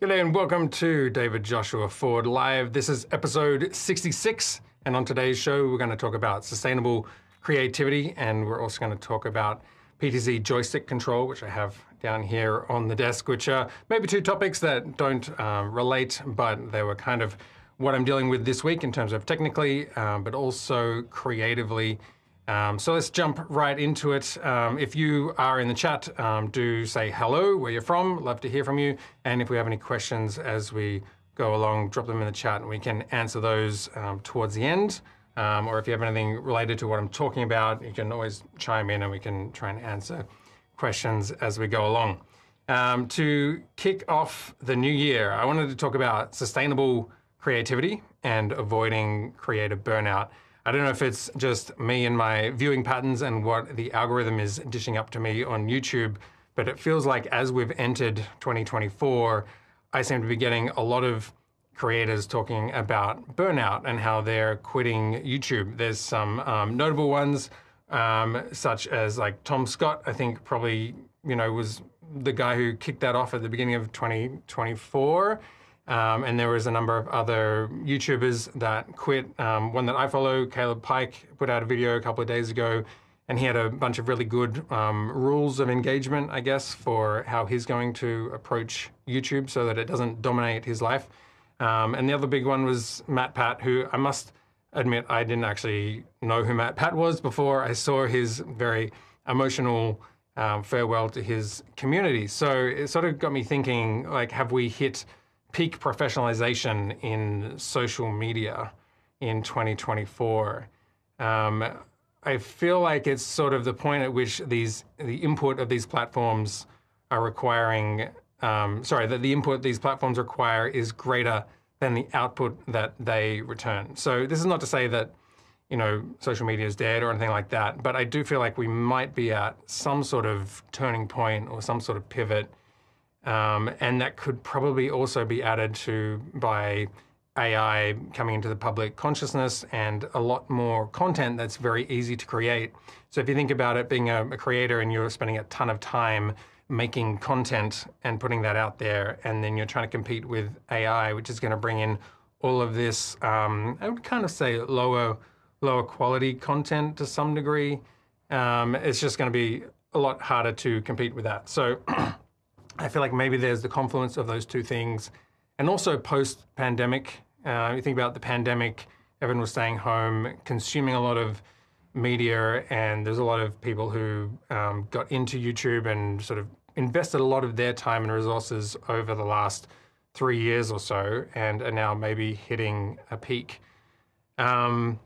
G'day and welcome to David Joshua Ford Live. This is episode 66, and on today's show, we're going to talk about sustainable creativity, and we're also going to talk about PTZ joystick control, which I have down here on the desk, which are maybe two topics that don't uh, relate, but they were kind of what I'm dealing with this week in terms of technically, um, but also creatively. Um, so let's jump right into it. Um, if you are in the chat, um, do say hello, where you're from. Love to hear from you. And if we have any questions as we go along, drop them in the chat and we can answer those um, towards the end. Um, or if you have anything related to what I'm talking about, you can always chime in and we can try and answer questions as we go along. Um, to kick off the new year, I wanted to talk about sustainable creativity and avoiding creative burnout. I don't know if it's just me and my viewing patterns and what the algorithm is dishing up to me on YouTube, but it feels like as we've entered 2024, I seem to be getting a lot of creators talking about burnout and how they're quitting YouTube. There's some um, notable ones, um, such as like Tom Scott, I think probably, you know, was the guy who kicked that off at the beginning of 2024. Um, and there was a number of other YouTubers that quit. Um, one that I follow, Caleb Pike, put out a video a couple of days ago, and he had a bunch of really good um, rules of engagement, I guess, for how he's going to approach YouTube so that it doesn't dominate his life. Um, and the other big one was MatPat, who I must admit I didn't actually know who MatPat was before I saw his very emotional um, farewell to his community. So it sort of got me thinking, like, have we hit peak professionalization in social media in 2024. Um, I feel like it's sort of the point at which these the input of these platforms are requiring. Um, sorry, that the input these platforms require is greater than the output that they return. So this is not to say that you know social media is dead or anything like that, but I do feel like we might be at some sort of turning point or some sort of pivot um, and that could probably also be added to by AI coming into the public consciousness and a lot more content that's very easy to create. So if you think about it being a, a creator and you're spending a ton of time making content and putting that out there, and then you're trying to compete with AI, which is going to bring in all of this, um, I would kind of say lower lower quality content to some degree. Um, it's just going to be a lot harder to compete with that. So I feel like maybe there's the confluence of those two things. And also post pandemic, uh, you think about the pandemic, everyone was staying home, consuming a lot of media, and there's a lot of people who um, got into YouTube and sort of invested a lot of their time and resources over the last three years or so and are now maybe hitting a peak. Um,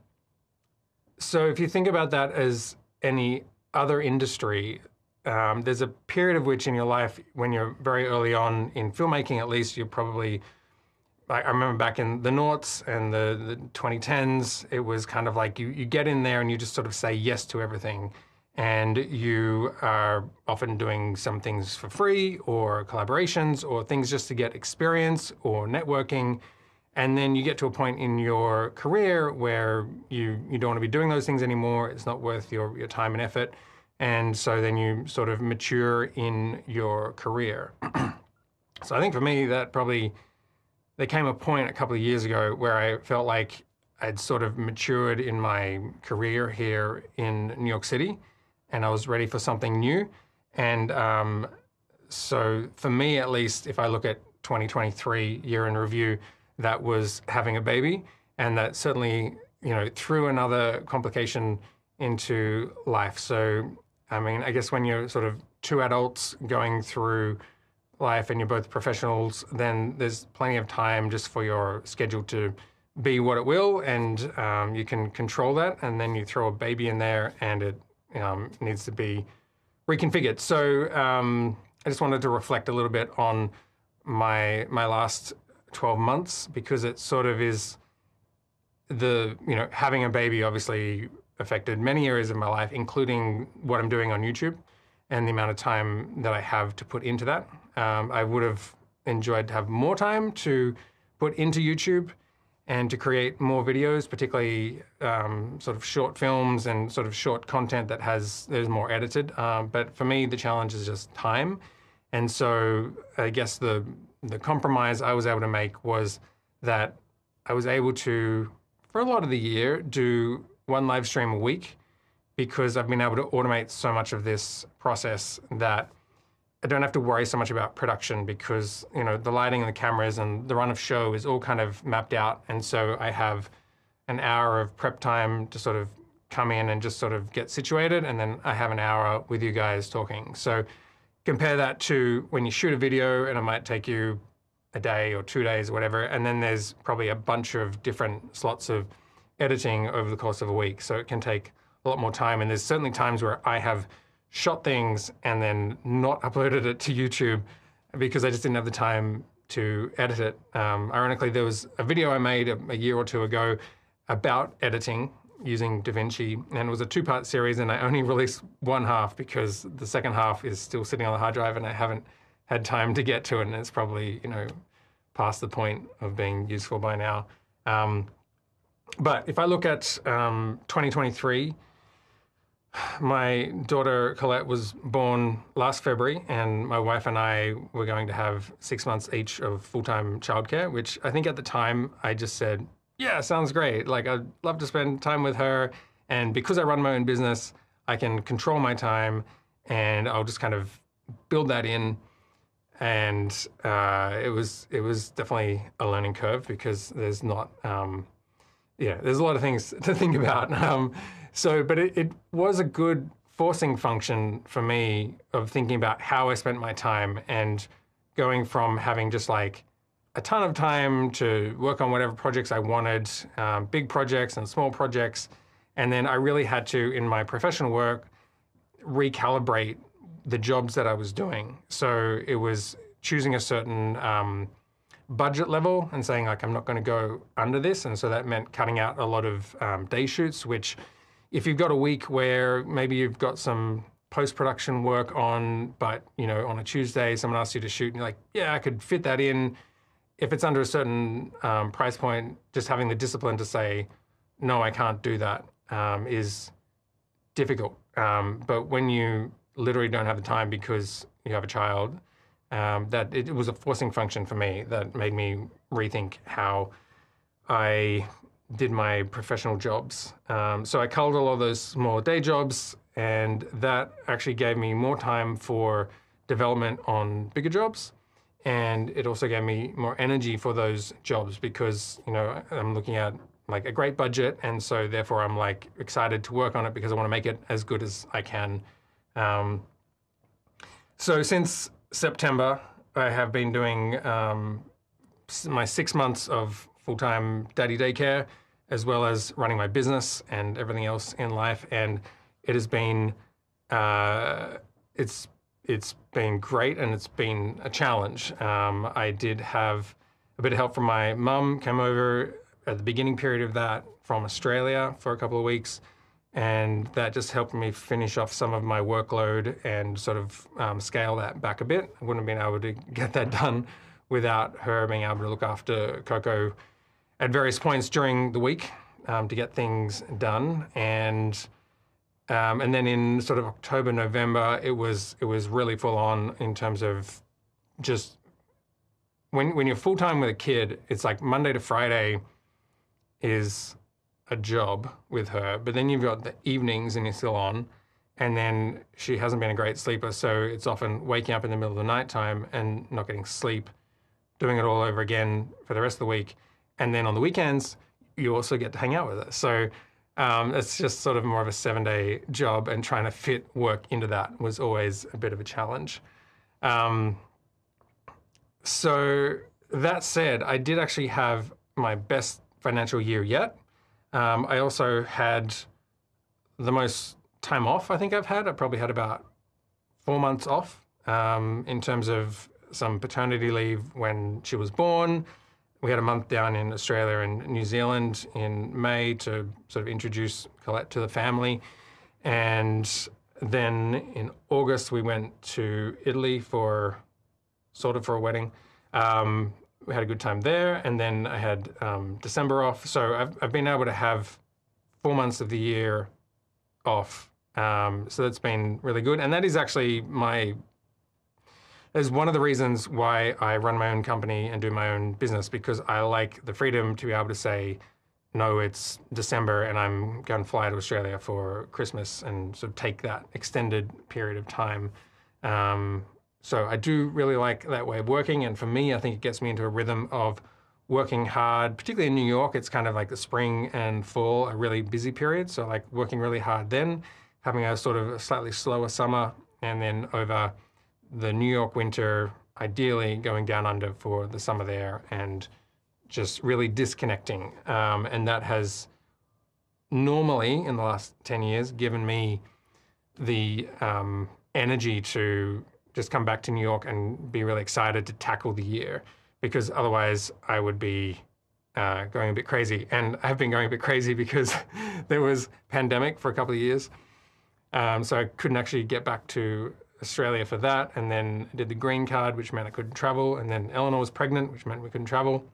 so if you think about that as any other industry, um, there's a period of which in your life, when you're very early on in filmmaking, at least, you're probably. I, I remember back in the noughts and the, the 2010s, it was kind of like you, you get in there and you just sort of say yes to everything. And you are often doing some things for free or collaborations or things just to get experience or networking. And then you get to a point in your career where you, you don't want to be doing those things anymore. It's not worth your, your time and effort and so then you sort of mature in your career. so I think for me that probably there came a point a couple of years ago where I felt like I'd sort of matured in my career here in New York City, and I was ready for something new. And um, so for me, at least, if I look at 2023 year in review, that was having a baby, and that certainly you know threw another complication into life. So I mean, I guess when you're sort of two adults going through life and you're both professionals, then there's plenty of time just for your schedule to be what it will, and um, you can control that. And then you throw a baby in there, and it um, needs to be reconfigured. So um, I just wanted to reflect a little bit on my my last 12 months because it sort of is the you know having a baby obviously affected many areas of my life, including what I'm doing on YouTube and the amount of time that I have to put into that. Um, I would have enjoyed to have more time to put into YouTube and to create more videos, particularly um, sort of short films and sort of short content that has there's more edited. Um, but for me, the challenge is just time, and so I guess the the compromise I was able to make was that I was able to, for a lot of the year, do one live stream a week because I've been able to automate so much of this process that I don't have to worry so much about production because you know the lighting and the cameras and the run of show is all kind of mapped out, and so I have an hour of prep time to sort of come in and just sort of get situated, and then I have an hour with you guys talking. So compare that to when you shoot a video and it might take you a day or two days or whatever, and then there's probably a bunch of different slots of editing over the course of a week. So it can take a lot more time. And there's certainly times where I have shot things and then not uploaded it to YouTube because I just didn't have the time to edit it. Um, ironically, there was a video I made a, a year or two ago about editing using DaVinci, and it was a two-part series, and I only released one half because the second half is still sitting on the hard drive, and I haven't had time to get to it, and it's probably you know past the point of being useful by now. Um, but if I look at um, 2023, my daughter Colette was born last February, and my wife and I were going to have six months each of full-time childcare, which I think at the time I just said, "Yeah, sounds great. Like I'd love to spend time with her." And because I run my own business, I can control my time, and I'll just kind of build that in and uh, it was it was definitely a learning curve because there's not um, yeah there's a lot of things to think about um, so but it, it, was a good forcing function for me of thinking about how I spent my time and going from having just like a ton of time to work on whatever projects I wanted um, big projects and small projects and then I really had to in my professional work recalibrate the jobs that I was doing. So it was choosing a certain um, budget level and saying like I'm not going to go under this, and so that meant cutting out a lot of um, day shoots. Which, if you've got a week where maybe you've got some post production work on, but you know on a Tuesday someone asks you to shoot, and you're like, yeah, I could fit that in. If it's under a certain um, price point, just having the discipline to say, no, I can't do that um, is difficult. Um, but when you literally don't have the time because you have a child, um, that it, was a forcing function for me that made me rethink how I did my professional jobs. Um, so I culled all of those small day jobs, and that actually gave me more time for development on bigger jobs. And it also gave me more energy for those jobs because, you know, I'm looking at like a great budget. And so therefore I'm like excited to work on it because I want to make it as good as I can um, so since September, I have been doing um, my six months of full-time daddy daycare, as well as running my business and everything else in life, and it has been uh, it's it's been great and it's been a challenge. Um, I did have a bit of help from my mum, came over at the beginning period of that from Australia for a couple of weeks and that just helped me finish off some of my workload and sort of um, scale that back a bit. I wouldn't have been able to get that done without her being able to look after Coco at various points during the week um, to get things done. And um, and then in sort of October, November, it was it was really full on in terms of just when when you're full time with a kid, it's like Monday to Friday is a job with her, but then you've got the evenings and you're still on, and then she hasn't been a great sleeper, so it's often waking up in the middle of the night time and not getting sleep, doing it all over again for the rest of the week, and then on the weekends you also get to hang out with her. So um, it's just sort of more of a seven-day job, and trying to fit work into that was always a bit of a challenge. Um, so that said, I did actually have my best financial year yet. Um, I also had the most time off I think I've had. I probably had about four months off um, in terms of some paternity leave when she was born. We had a month down in Australia and New Zealand in May to sort of introduce Colette to the family. And then in August, we went to Italy for sort of for a wedding. Um, had a good time there, and then I had um, December off. So I've, I've been able to have four months of the year off. Um, so that's been really good, and that is actually my is one of the reasons why I run my own company and do my own business because I like the freedom to be able to say, no, it's December and I'm going to fly to Australia for Christmas and sort of take that extended period of time. Um, so I do really like that way of working. And for me, I think it gets me into a rhythm of working hard, particularly in New York. It's kind of like the spring and fall, a really busy period. So like working really hard then, having a sort of a slightly slower summer, and then over the New York winter, ideally going down under for the summer there and just really disconnecting. Um, and that has normally, in the last 10 years, given me the um, energy to just come back to New York and be really excited to tackle the year because otherwise I would be uh, going a bit crazy. And I've been going a bit crazy because there was pandemic for a couple of years. Um, so I couldn't actually get back to Australia for that. And then I did the green card, which meant I couldn't travel. And then Eleanor was pregnant, which meant we couldn't travel.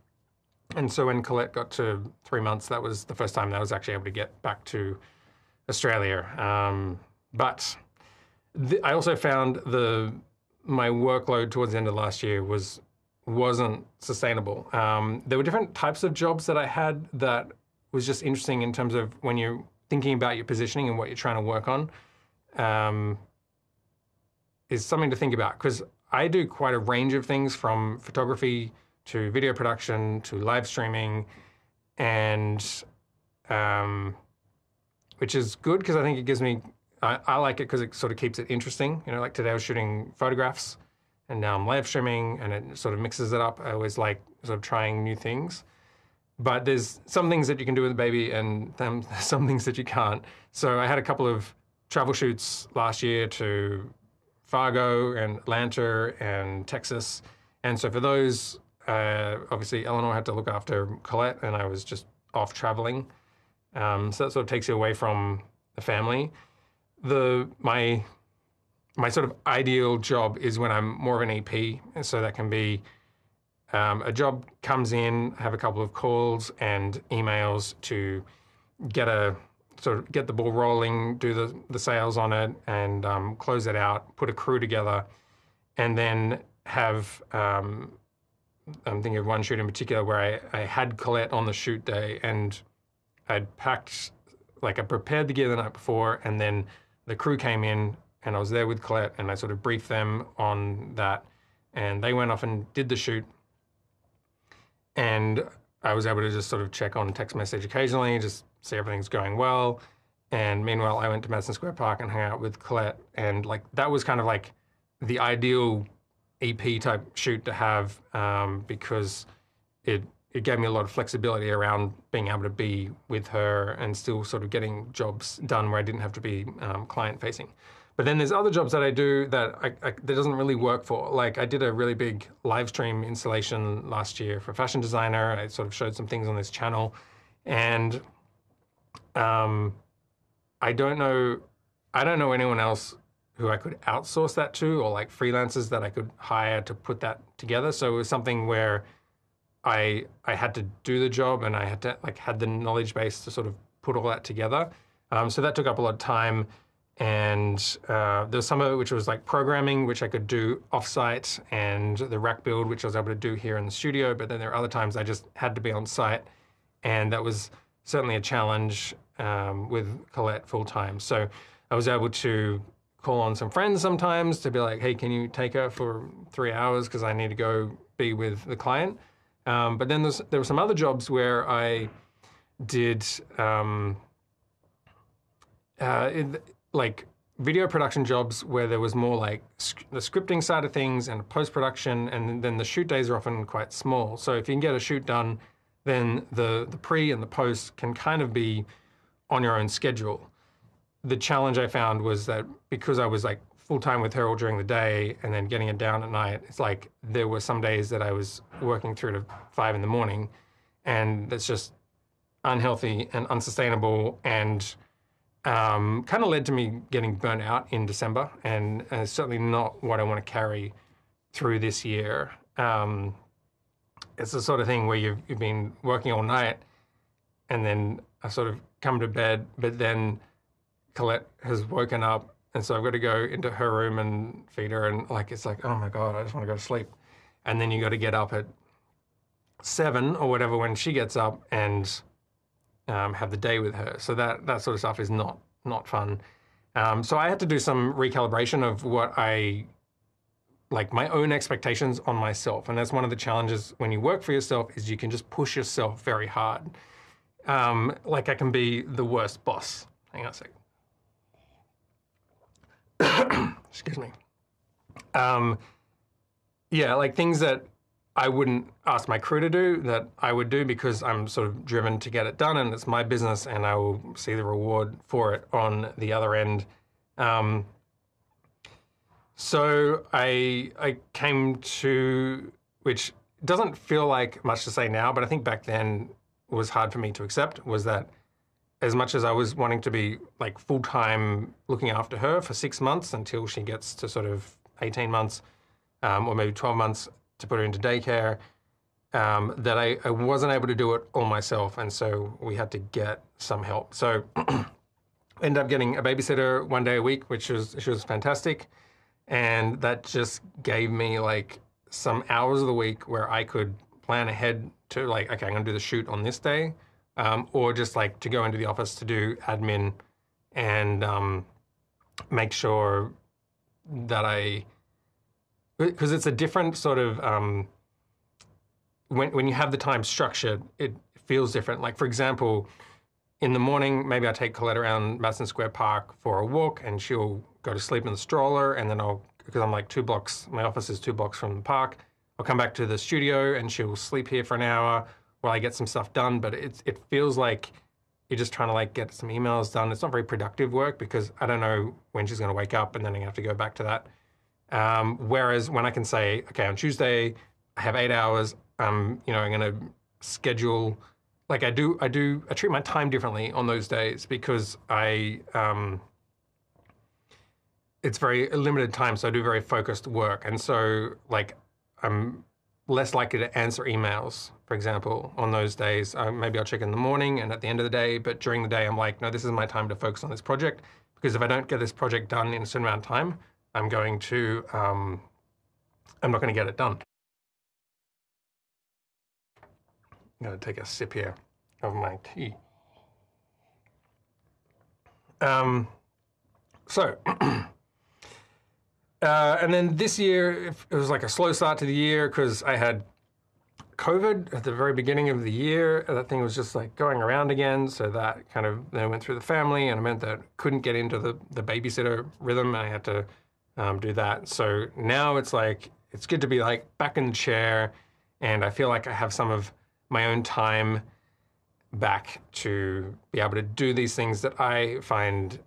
And so when Colette got to three months, that was the first time that I was actually able to get back to Australia. Um, but the, I also found the my workload towards the end of last year was wasn't sustainable. Um, there were different types of jobs that I had that was just interesting in terms of when you're thinking about your positioning and what you're trying to work on. Um, is something to think about because I do quite a range of things from photography to video production to live streaming, and um, which is good because I think it gives me I, I like it because it sort of keeps it interesting. You know, like today I was shooting photographs, and now I'm live streaming, and it sort of mixes it up. I always like sort of trying new things. But there's some things that you can do with a baby, and some things that you can't. So I had a couple of travel shoots last year to Fargo and Atlanta and Texas. And so for those, uh, obviously Eleanor had to look after Colette, and I was just off traveling. Um, so that sort of takes you away from the family. The my my sort of ideal job is when I'm more of an EP, and so that can be um, a job comes in, have a couple of calls and emails to get a sort of get the ball rolling, do the, the sales on it, and um, close it out, put a crew together, and then have. Um, I'm thinking of one shoot in particular where I, I had Colette on the shoot day, and I'd packed, like I prepared the gear the night before, and then the crew came in, and I was there with Colette, and I sort of briefed them on that, and they went off and did the shoot, and I was able to just sort of check on text message occasionally, just see everything's going well. And meanwhile, I went to Madison Square Park and hung out with Colette, and like that was kind of like the ideal EP type shoot to have um, because it it gave me a lot of flexibility around being able to be with her and still sort of getting jobs done where I didn't have to be um, client facing. But then there's other jobs that I do that I, I, that doesn't really work for. Like I did a really big live stream installation last year for a fashion designer. I sort of showed some things on this channel, and um, I don't know. I don't know anyone else who I could outsource that to, or like freelancers that I could hire to put that together. So it was something where I I had to do the job, and I had to like had the knowledge base to sort of put all that together. Um, so that took up a lot of time, and uh, there was some of it which was like programming, which I could do offsite, and the rack build, which I was able to do here in the studio. But then there are other times I just had to be on site, and that was certainly a challenge um, with Colette full time. So I was able to call on some friends sometimes to be like, hey, can you take her for three hours because I need to go be with the client. Um, but then there were some other jobs where I did um, uh, like video production jobs where there was more like the scripting side of things and post production, and then the shoot days are often quite small. So if you can get a shoot done then the, the pre and the post can kind of be on your own schedule. The challenge I found was that because I was like full time with Harold during the day and then getting it down at night, it's like there were some days that I was working through to five in the morning, and that's just unhealthy and unsustainable and um, kind of led to me getting burnt out in December, and, and certainly not what I want to carry through this year. Um, it's the sort of thing where you've, you've been working all night and then I sort of come to bed, but then Colette has woken up and so I've got to go into her room and feed her, and like it's like, oh my god, I just want to go to sleep, and then you got to get up at seven or whatever when she gets up and um, have the day with her. So that that sort of stuff is not not fun. Um, so I had to do some recalibration of what I like my own expectations on myself, and that's one of the challenges when you work for yourself is you can just push yourself very hard. Um, like I can be the worst boss. Hang on a second. excuse me. Um, yeah, like things that I wouldn't ask my crew to do that I would do because I'm sort of driven to get it done and it's my business and I will see the reward for it on the other end. Um, so I I came to which doesn't feel like much to say now, but I think back then was hard for me to accept was that as much as I was wanting to be like full time looking after her for six months until she gets to sort of 18 months um, or maybe 12 months to put her into daycare, um, that I, I, wasn't able to do it all myself. And so we had to get some help. So ended up getting a babysitter one day a week, which was, which was fantastic. And that just gave me like some hours of the week where I could plan ahead to like, okay, I'm going to do the shoot on this day um, or just like to go into the office to do admin and um, make sure that I, because it's a different sort of, um, when, when you have the time structured, it feels different. Like, for example, in the morning, maybe I take Colette around Madison Square Park for a walk and she'll go to sleep in the stroller and then I'll, because I'm like two blocks, my office is two blocks from the park, I'll come back to the studio and she'll sleep here for an hour while I get some stuff done, but it's it feels like you're just trying to like get some emails done. It's not very productive work because I don't know when she's going to wake up, and then I have to go back to that. Um, whereas when I can say, okay, on Tuesday I have eight hours, you know, I'm going to schedule. Like I do, I do, I treat my time differently on those days because I, um, it's very limited time, so I do very focused work, and so like I'm less likely to answer emails, for example, on those days. Uh, maybe I'll check in the morning and at the end of the day, but during the day, I'm like, no, this is my time to focus on this project because if I don't get this project done in a certain amount of time, I'm going to, um, I'm not going to get it done. I'm going to take a sip here of my tea. Um, so, Uh, and then this year, it was like a slow start to the year because I had COVID at the very beginning of the year. That thing was just like going around again. So that kind of then went through the family and it meant that I couldn't get into the, the babysitter rhythm. I had to um, do that. So now it's like, it's good to be like back in the chair and I feel like I have some of my own time back to be able to do these things that I find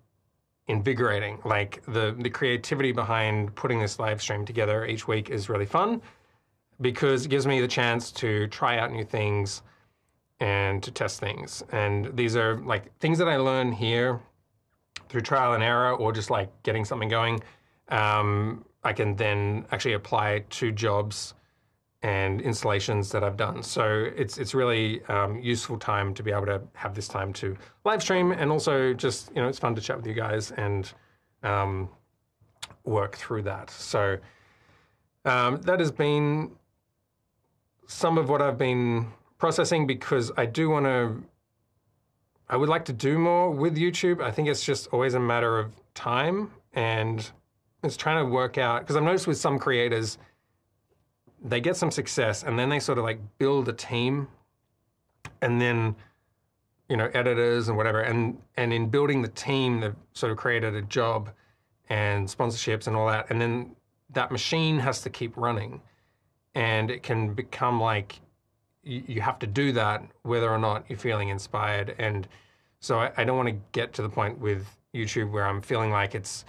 invigorating. Like the the creativity behind putting this live stream together each week is really fun because it gives me the chance to try out new things and to test things. And these are like things that I learn here through trial and error or just like getting something going. Um, I can then actually apply to jobs and installations that I've done. So it's it's really um, useful time to be able to have this time to live stream and also just you know it's fun to chat with you guys and um, work through that. So um, that has been some of what I've been processing because I do want to. I would like to do more with YouTube. I think it's just always a matter of time and it's trying to work out because I've noticed with some creators they get some success and then they sort of like build a team and then you know editors and whatever and and in building the team they've sort of created a job and sponsorships and all that and then that machine has to keep running and it can become like you, you have to do that whether or not you're feeling inspired and so I, I don't want to get to the point with youtube where i'm feeling like it's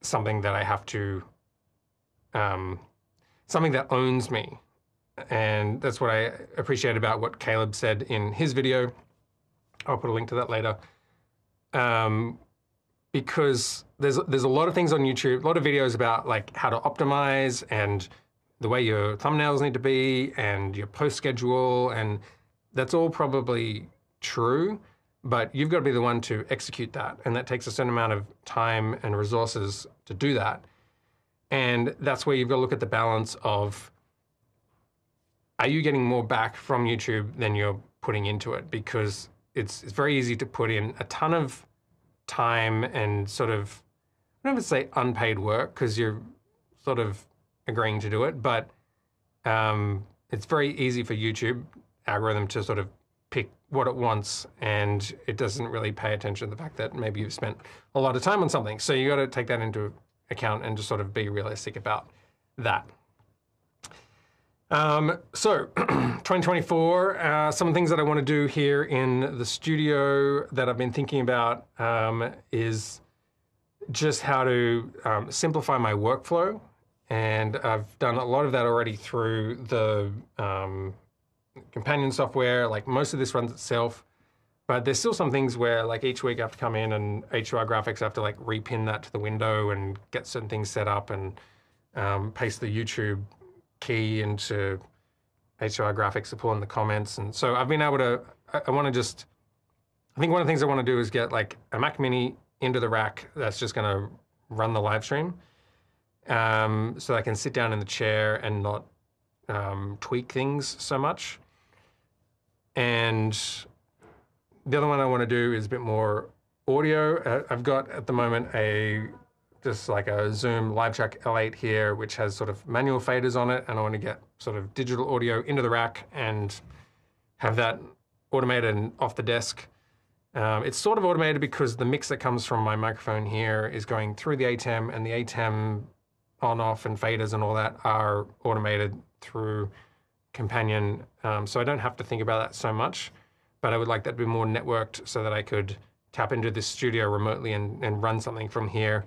something that i have to um, something that owns me. And that's what I appreciate about what Caleb said in his video. I'll put a link to that later. Um, because there's there's a lot of things on YouTube, a lot of videos about like how to optimize and the way your thumbnails need to be and your post schedule and that's all probably true. but you've got to be the one to execute that. And that takes a certain amount of time and resources to do that. And that's where you've got to look at the balance of are you getting more back from YouTube than you're putting into it? Because it's, it's very easy to put in a ton of time and sort of, I don't want to say unpaid work because you're sort of agreeing to do it, but um, it's very easy for YouTube algorithm to sort of pick what it wants and it doesn't really pay attention to the fact that maybe you've spent a lot of time on something. So you got to take that into account and just sort of be realistic about that. Um, so, 2024, uh, some things that I want to do here in the studio that I've been thinking about um, is just how to um, simplify my workflow. And I've done a lot of that already through the um, companion software. Like most of this runs itself. But there's still some things where, like each week, I have to come in and H2R graphics, I have to like repin that to the window and get certain things set up and um, paste the YouTube key into H2R graphics to pull in the comments. And so I've been able to, I, I want to just, I think one of the things I want to do is get like a Mac Mini into the rack that's just going to run the live stream. Um, so I can sit down in the chair and not um, tweak things so much. And the other one I want to do is a bit more audio. Uh, I've got at the moment a just like a Zoom LiveTrack L8 here, which has sort of manual faders on it, and I want to get sort of digital audio into the rack and have that automated and off the desk. Um, it's sort of automated because the mix that comes from my microphone here is going through the ATEM, and the ATEM on, off, and faders and all that are automated through Companion. Um, so I don't have to think about that so much, but I would like that to be more networked so that I could tap into this studio remotely and, and run something from here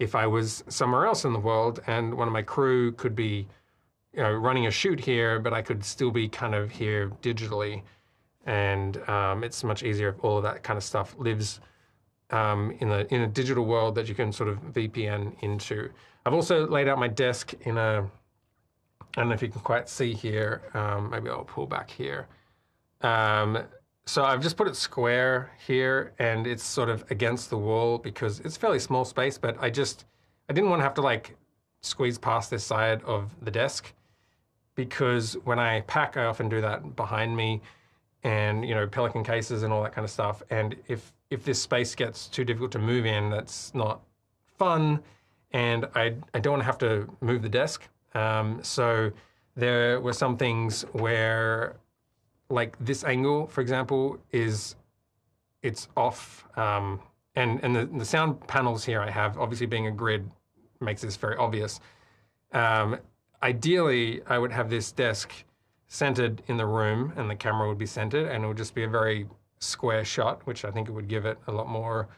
if I was somewhere else in the world and one of my crew could be you know, running a shoot here, but I could still be kind of here digitally. And um, it's much easier if all of that kind of stuff lives um, in, a, in a digital world that you can sort of VPN into. I've also laid out my desk in a, I don't know if you can quite see here, um, maybe I'll pull back here. Um, so I've just put it square here and it's sort of against the wall because it's fairly small space, but I just, I didn't want to have to like squeeze past this side of the desk because when I pack, I often do that behind me and, you know, Pelican cases and all that kind of stuff. And if, if this space gets too difficult to move in, that's not fun. And I, I don't want to have to move the desk. Um, so there were some things where like this angle, for example, is it's off. Um, and and the, the sound panels here I have, obviously being a grid, makes this very obvious. Um, ideally, I would have this desk centered in the room and the camera would be centered and it would just be a very square shot, which I think it would give it a lot more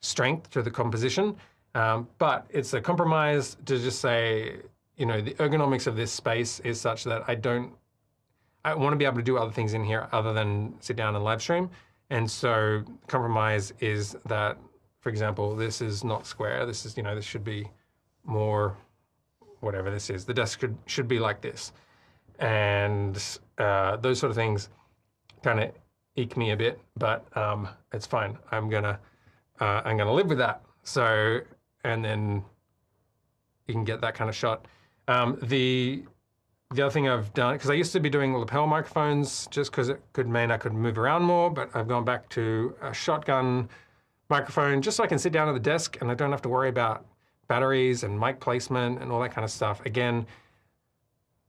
strength to the composition. Um, but it's a compromise to just say, you know, the ergonomics of this space is such that I don't I want to be able to do other things in here other than sit down and live stream. And so compromise is that, for example, this is not square. This is, you know, this should be more, whatever this is. The desk should, should be like this. And uh, those sort of things kind of eke me a bit, but um, it's fine. I'm gonna, uh, I'm gonna live with that. So, and then you can get that kind of shot. Um, the the other thing I've done, because I used to be doing lapel microphones just because it could mean I could move around more, but I've gone back to a shotgun microphone just so I can sit down at the desk and I don't have to worry about batteries and mic placement and all that kind of stuff. Again,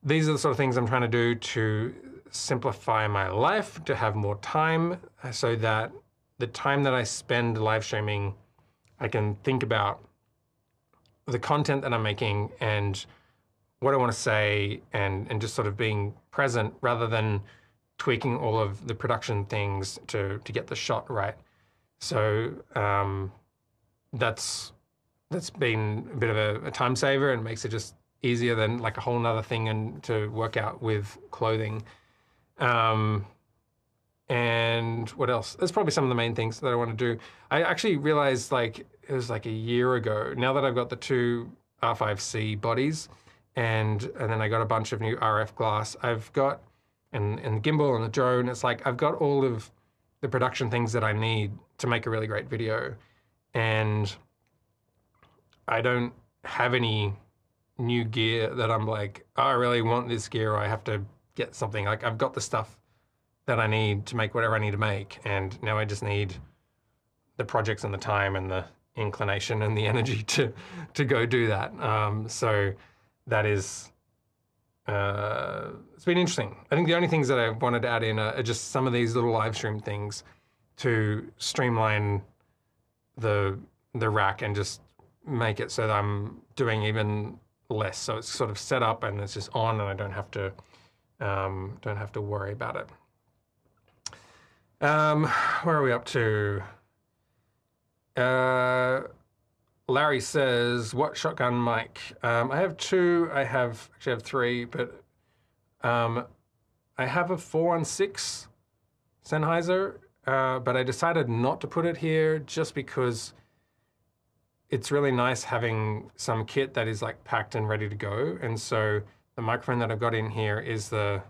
these are the sort of things I'm trying to do to simplify my life, to have more time uh, so that the time that I spend live streaming, I can think about the content that I'm making and what I want to say and, and just sort of being present rather than tweaking all of the production things to, to get the shot right. So um, that's that's been a bit of a, a, time saver and makes it just easier than like a whole nother thing and to work out with clothing. Um, and what else? That's probably some of the main things that I want to do. I actually realized like it was like a year ago. Now that I've got the two R5C bodies, and and then I got a bunch of new RF glass. I've got and and the gimbal and the drone. It's like I've got all of the production things that I need to make a really great video, and I don't have any new gear that I'm like, oh, I really want this gear, or I have to get something. Like I've got the stuff that I need to make whatever I need to make, and now I just need the projects and the time and the inclination and the energy to to go do that. Um, so that is uh, it's been interesting. I think the only things that I wanted to add in are, just some of these little live stream things to streamline the the rack and just make it so that I'm doing even less. So it's sort of set up and it's just on, and I don't have to um, don't have to worry about it. Um, where are we up to? Uh, Larry says, "What shotgun mic?" Um, I have two. I have actually have three, but um, I have a four one six Sennheiser, uh, but I decided not to put it here just because it's really nice having some kit that is like packed and ready to go. And so the microphone that I've got in here is the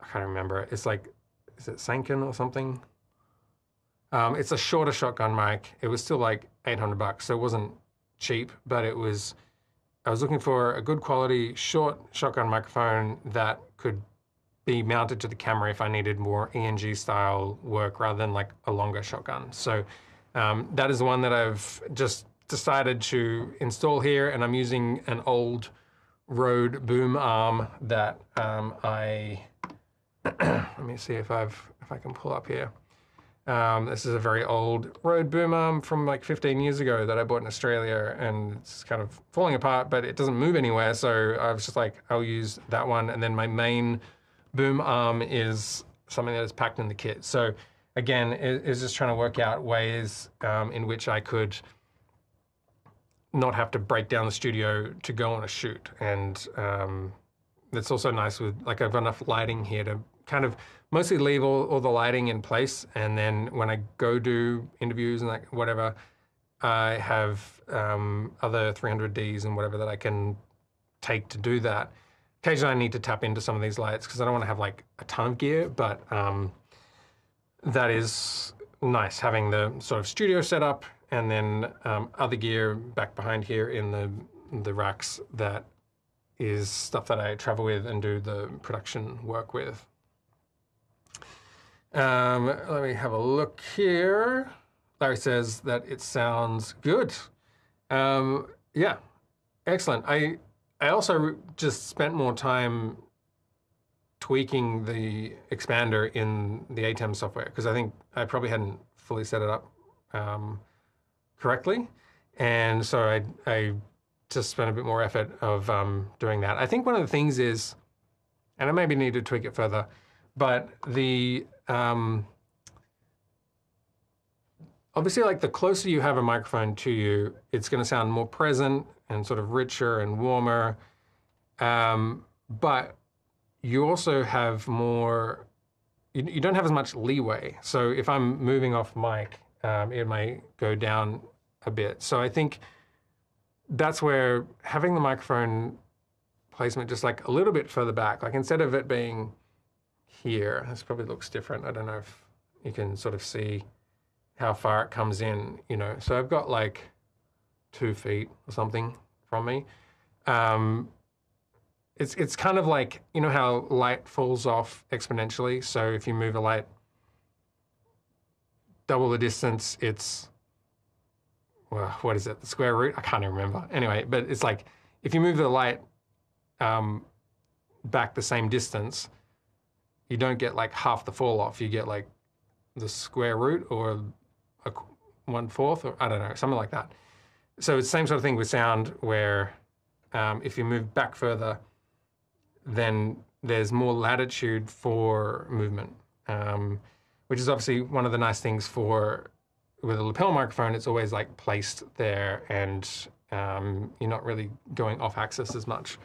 I can't remember. It's like is it Sanken or something? Um, it's a shorter shotgun mic. It was still like 800 bucks, so it wasn't cheap, but it was. I was looking for a good quality short shotgun microphone that could be mounted to the camera if I needed more ENG style work rather than like a longer shotgun. So um, that is the one that I've just decided to install here, and I'm using an old Rode boom arm that um, I. let me see if I've if I can pull up here. Um, this is a very old Rode boom arm from like 15 years ago that I bought in Australia, and it's kind of falling apart, but it doesn't move anywhere. So I was just like, I'll use that one, and then my main boom arm is something that is packed in the kit. So again, it is just trying to work out ways um, in which I could not have to break down the studio to go on a shoot, and um, it's also nice with like I've got enough lighting here to kind of mostly leave all, all the lighting in place. And then when I go do interviews and like whatever, I have um, other 300Ds and whatever that I can take to do that. Occasionally I need to tap into some of these lights because I don't want to have like a ton of gear, but um, that is nice having the sort of studio setup and then um, other gear back behind here in the the racks that is stuff that I travel with and do the production work with. Um, let me have a look here. Larry says that it sounds good. Um, yeah, excellent. I I also just spent more time tweaking the expander in the ATEM software because I think I probably hadn't fully set it up um, correctly, and so I I just spent a bit more effort of um, doing that. I think one of the things is, and I maybe need to tweak it further, but the um, obviously, like the closer you have a microphone to you, it's going to sound more present and sort of richer and warmer. Um, but you also have more, you, you, don't have as much leeway. So if I'm moving off mic, um, it might go down a bit. So I think that's where having the microphone placement just like a little bit further back, like instead of it being here. This probably looks different. I don't know if you can sort of see how far it comes in, you know. So I've got like two feet or something from me. Um, it's it's kind of like you know how light falls off exponentially. So if you move a light double the distance, it's well, what is it? The square root? I can't even remember. Anyway, but it's like if you move the light um, back the same distance, you don't get like half the fall off. You get like the square root or a one fourth, or I don't know, something like that. So it's the same sort of thing with sound, where um, if you move back further, then there's more latitude for movement, um, which is obviously one of the nice things for with a lapel microphone. It's always like placed there, and um, you're not really going off axis as much.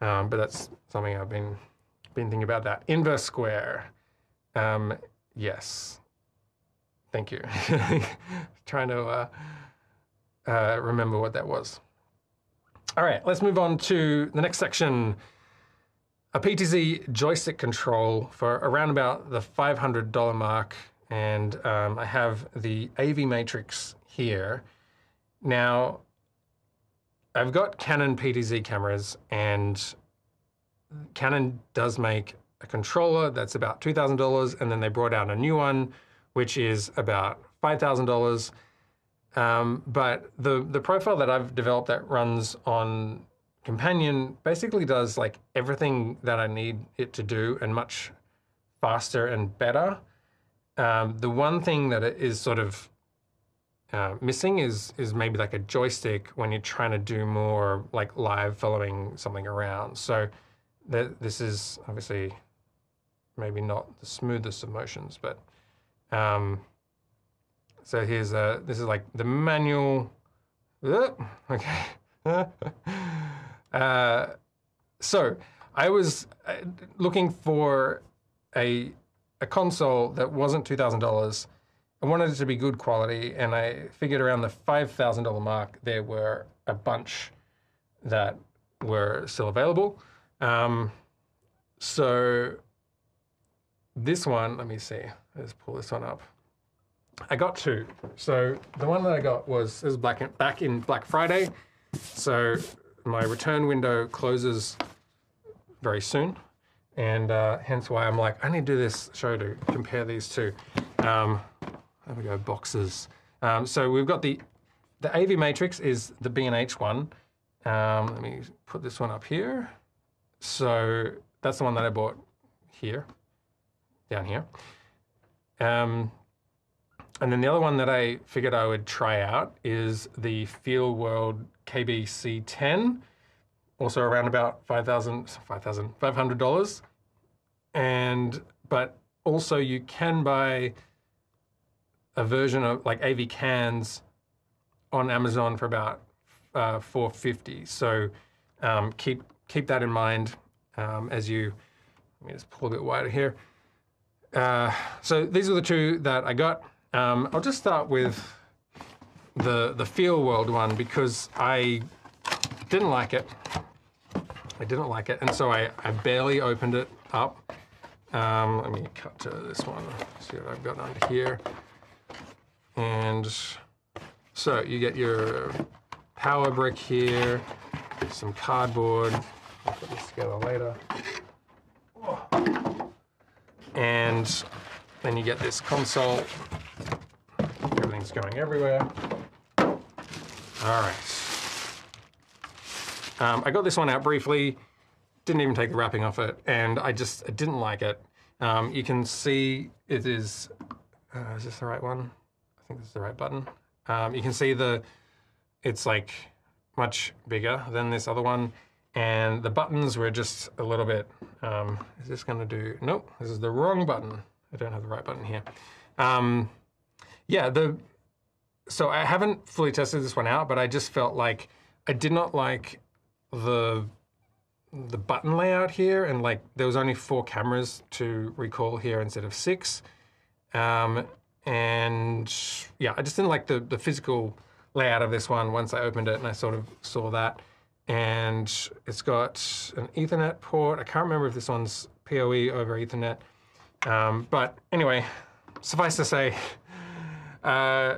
Um, but that's something I've been been thinking about that. Inverse square. Um, yes. Thank you. Trying to uh, uh, remember what that was. All right, let's move on to the next section. A PTZ joystick control for around about the $500 mark. and um, I have the AV Matrix here. Now, I've got Canon PTZ cameras, and Canon does make a controller that's about two thousand dollars, and then they brought out a new one, which is about five thousand dollars. Um, but the the profile that I've developed that runs on Companion basically does like everything that I need it to do and much faster and better. Um, the one thing that is sort of uh, missing is is maybe like a joystick when you're trying to do more like live following something around. So this is obviously maybe not the smoothest of motions, but um, so here's a this is like the manual. Uh, okay. uh, so I was uh, looking for a a console that wasn't two thousand dollars. I wanted it to be good quality, and I figured around the five thousand dollar mark there were a bunch that were still available. Um, so this one, let me see. Let's pull this one up. I got two. So the one that I got was is black in, back in Black Friday. So my return window closes very soon, and uh, hence why I'm like I need to do this show to compare these two. Um, there we go, boxes. Um, so we've got the the AV Matrix is the B and H one. Um, let me put this one up here. So that's the one that I bought here, down here. Um, and then the other one that I figured I would try out is the Feel World KBC10, also around about 5000 $5, $500. And, but also you can buy a version of like AV cans on Amazon for about uh, 450. So um, keep keep that in mind um, as you. Let me just pull a bit wider here. Uh, so these are the two that I got. Um, I'll just start with the the Feel World one because I didn't like it. I didn't like it, and so I, I barely opened it up. Um, let me cut to this one. See what I've got under here. And so you get your power brick here, some cardboard. Put this together later. And then you get this console. Everything's going everywhere. All right. Um, I got this one out briefly, didn't even take the wrapping off it, and I just I didn't like it. Um, you can see it is, uh, is this the right one? I think this is the right button. Um, you can see the, it's like much bigger than this other one, and the buttons were just a little bit, um, is this gonna do, nope, this is the wrong button. I don't have the right button here. Um, yeah, the, so I haven't fully tested this one out, but I just felt like I did not like the the button layout here, and like there was only four cameras to recall here instead of six. Um, and yeah, I just didn't like the the physical layout of this one once I opened it and I sort of saw that. And it's got an Ethernet port. I can't remember if this one's PoE over Ethernet. Um, but anyway, suffice to say, uh,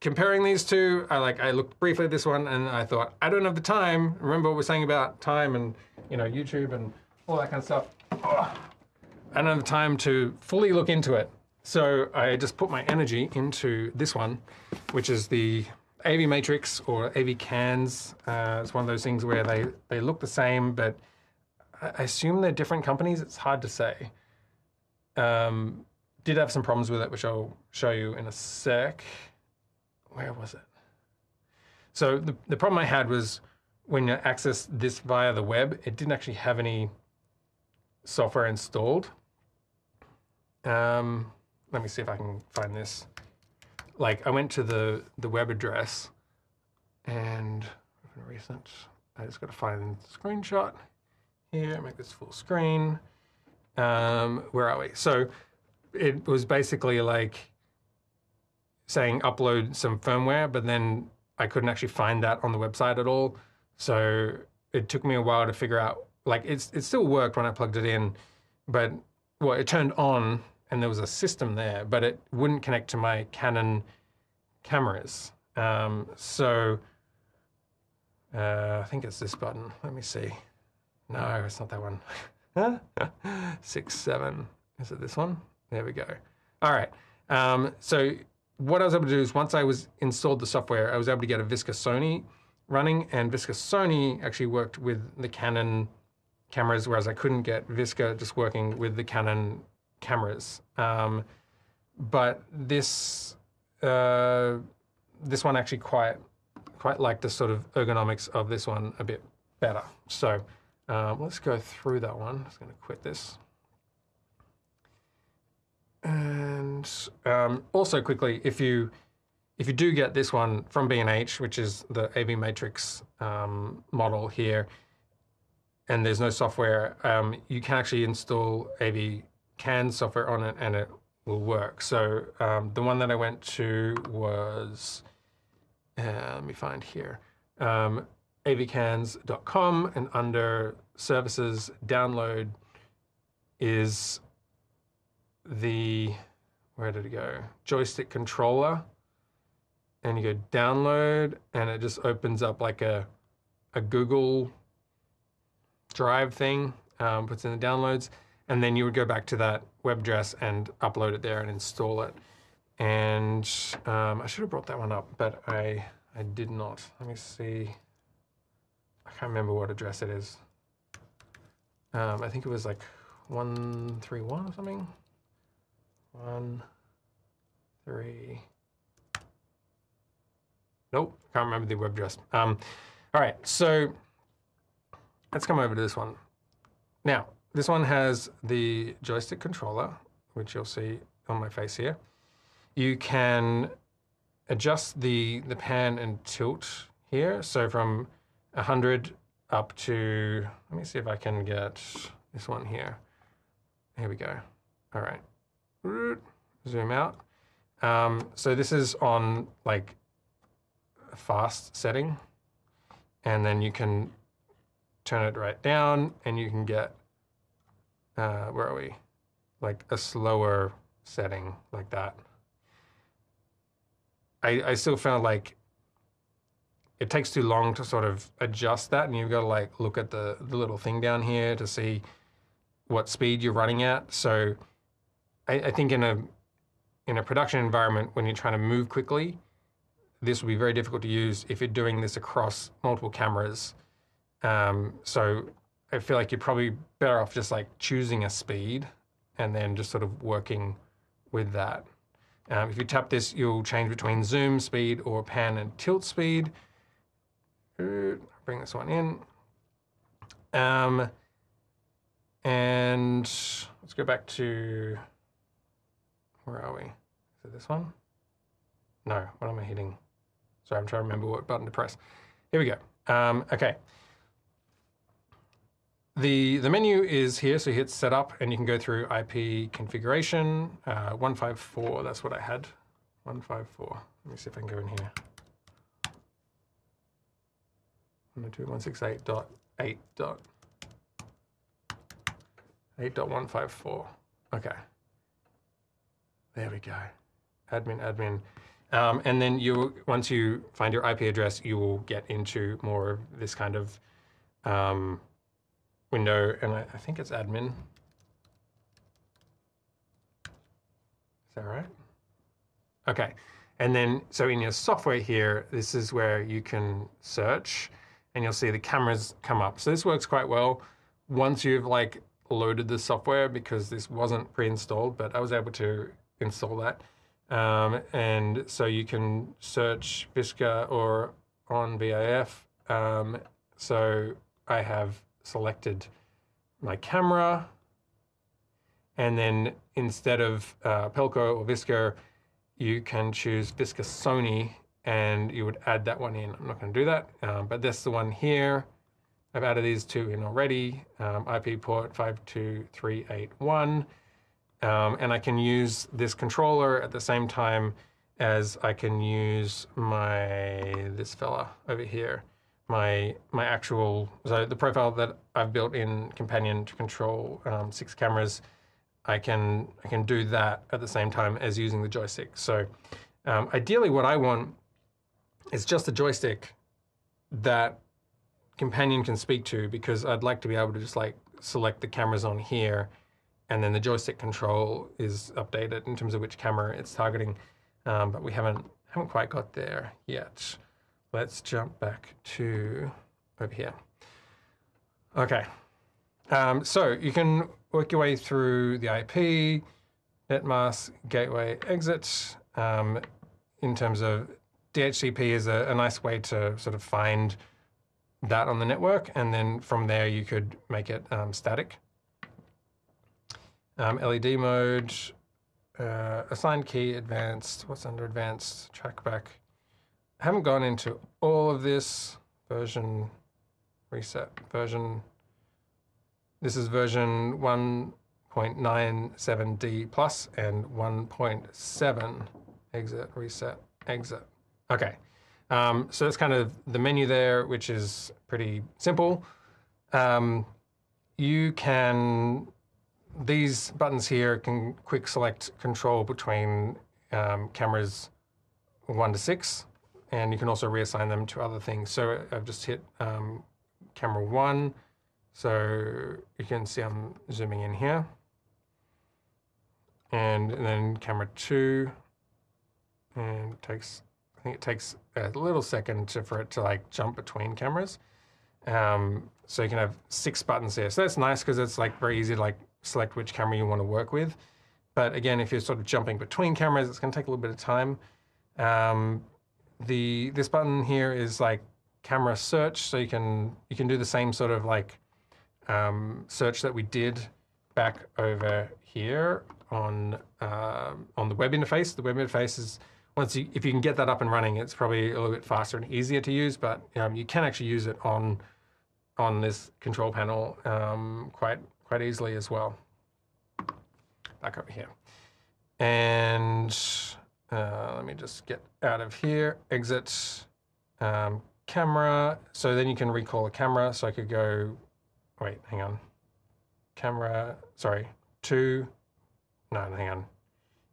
comparing these two, I like I looked briefly at this one and I thought I don't have the time. Remember what we're saying about time and you know YouTube and all that kind of stuff. Oh, I don't have the time to fully look into it. So I just put my energy into this one, which is the AV Matrix or AV Cans. Uh, it's one of those things where they, they look the same, but I assume they're different companies. It's hard to say. Um, did have some problems with it, which I'll show you in a sec. Where was it? So the, the problem I had was when you access this via the web, it didn't actually have any software installed. Um, let me see if I can find this. Like I went to the, the web address and recent, I just got to find the screenshot here, make this full screen. Um, where are we? So it was basically like saying upload some firmware, but then I couldn't actually find that on the website at all. So it took me a while to figure out, like it's, it still worked when I plugged it in, but well, it turned on and there was a system there, but it wouldn't connect to my Canon cameras. Um, so uh, I think it's this button. Let me see. No, it's not that one. Six, seven. Is it this one? There we go. All right. Um, so what I was able to do is once I was installed the software, I was able to get a Visca Sony running, and Visca Sony actually worked with the Canon cameras, whereas I couldn't get Visca just working with the Canon cameras. Um, but this uh, this one actually quite quite like the sort of ergonomics of this one a bit better. So um, let's go through that one. I'm just going to quit this. And um, also quickly, if you if you do get this one from B&H, which is the AV Matrix um, model here, and there's no software, um, you can actually install AV CAN software on it and it will work. So um, the one that I went to was, uh, let me find here, um, avcans.com and under services download is the, where did it go? Joystick controller. And you go download and it just opens up like a, a Google Drive thing, um, puts in the downloads. And then you would go back to that web address and upload it there and install it. And um, I should have brought that one up, but I, I did not. Let me see. I can't remember what address it is. Um, I think it was like 131 or something. One, three. Nope, can't remember the web address. Um, all right, so let's come over to this one. Now, this one has the joystick controller, which you'll see on my face here. You can adjust the, the pan and tilt here. So from 100 up to, let me see if I can get this one here. Here we go. All right. Zoom out. Um, so this is on like a fast setting. And then you can turn it right down and you can get, uh, where are we? Like a slower setting like that. I, I still found like it takes too long to sort of adjust that and you've got to like look at the, the little thing down here to see what speed you're running at. So I, I think in a in a production environment when you're trying to move quickly, this will be very difficult to use if you're doing this across multiple cameras. Um, so I feel like you're probably better off just like choosing a speed and then just sort of working with that. Um, if you tap this, you'll change between zoom speed or pan and tilt speed. Bring this one in. Um, and let's go back to, where are we? Is it this one? No, what am I hitting? Sorry, I'm trying to remember what button to press. Here we go. Um, okay. The, the menu is here, so you hit setup and you can go through IP configuration. Uh, 154, that's what I had. 154. Let me see if I can go in here. 192.168.8. 8.154. Okay. There we go. Admin, admin. Um, and then you, once you find your IP address, you will get into more of this kind of um, window, and I, I, think it's admin. Is that right? Okay. And then, so in your software here, this is where you can search, and you'll see the cameras come up. So this works quite well once you've like loaded the software because this wasn't pre-installed, but I was able to install that. Um, and so you can search Visca or ONVIF. Um, so I have selected my camera. And then instead of uh, Pelco or Visca, you can choose Visca Sony and you would add that one in. I'm not going to do that, um, but that's the one here. I've added these two in already, um, IP port 52381. Um, and I can use this controller at the same time as I can use my, this fella over here, my, my actual, so the profile that I've built in Companion to control um, six cameras, I can I can do that at the same time as using the joystick. So um, ideally, what I want is just a joystick that companion can speak to because I'd like to be able to just like select the cameras on here and then the joystick control is updated in terms of which camera it's targeting. Um, but we haven't haven't quite got there yet. Let's jump back to over here. Okay, um, so you can work your way through the IP, netmask, gateway, exit. Um, in terms of DHCP is a, a nice way to sort of find that on the network, and then from there you could make it um, static. Um, LED mode, uh, assigned key, advanced. What's under advanced? Trackback. I haven't gone into all of this. Version reset. Version. This is version 1.97D plus and 1.7 exit, reset, exit. Okay. Um, so that's kind of the menu there, which is pretty simple. Um, you can, these buttons here can quick select control between um, cameras one to six, and you can also reassign them to other things. So I've just hit um, camera one, so you can see I'm zooming in here. And then camera two, and it takes I think it takes a little second to, for it to like jump between cameras. Um, so you can have six buttons there. So that's nice because it's like very easy to like select which camera you want to work with. But again, if you're sort of jumping between cameras, it's going to take a little bit of time. Um, the this button here is like camera search, so you can you can do the same sort of like um, search that we did back over here on uh, on the web interface. The web interface is once you, if you can get that up and running, it's probably a little bit faster and easier to use, but um, you can actually use it on on this control panel um, quite quite easily as well. Back over here. And uh, let me just get out of here, exit um, camera. So then you can recall a camera. So I could go, wait, hang on. Camera, sorry, two, no, hang on.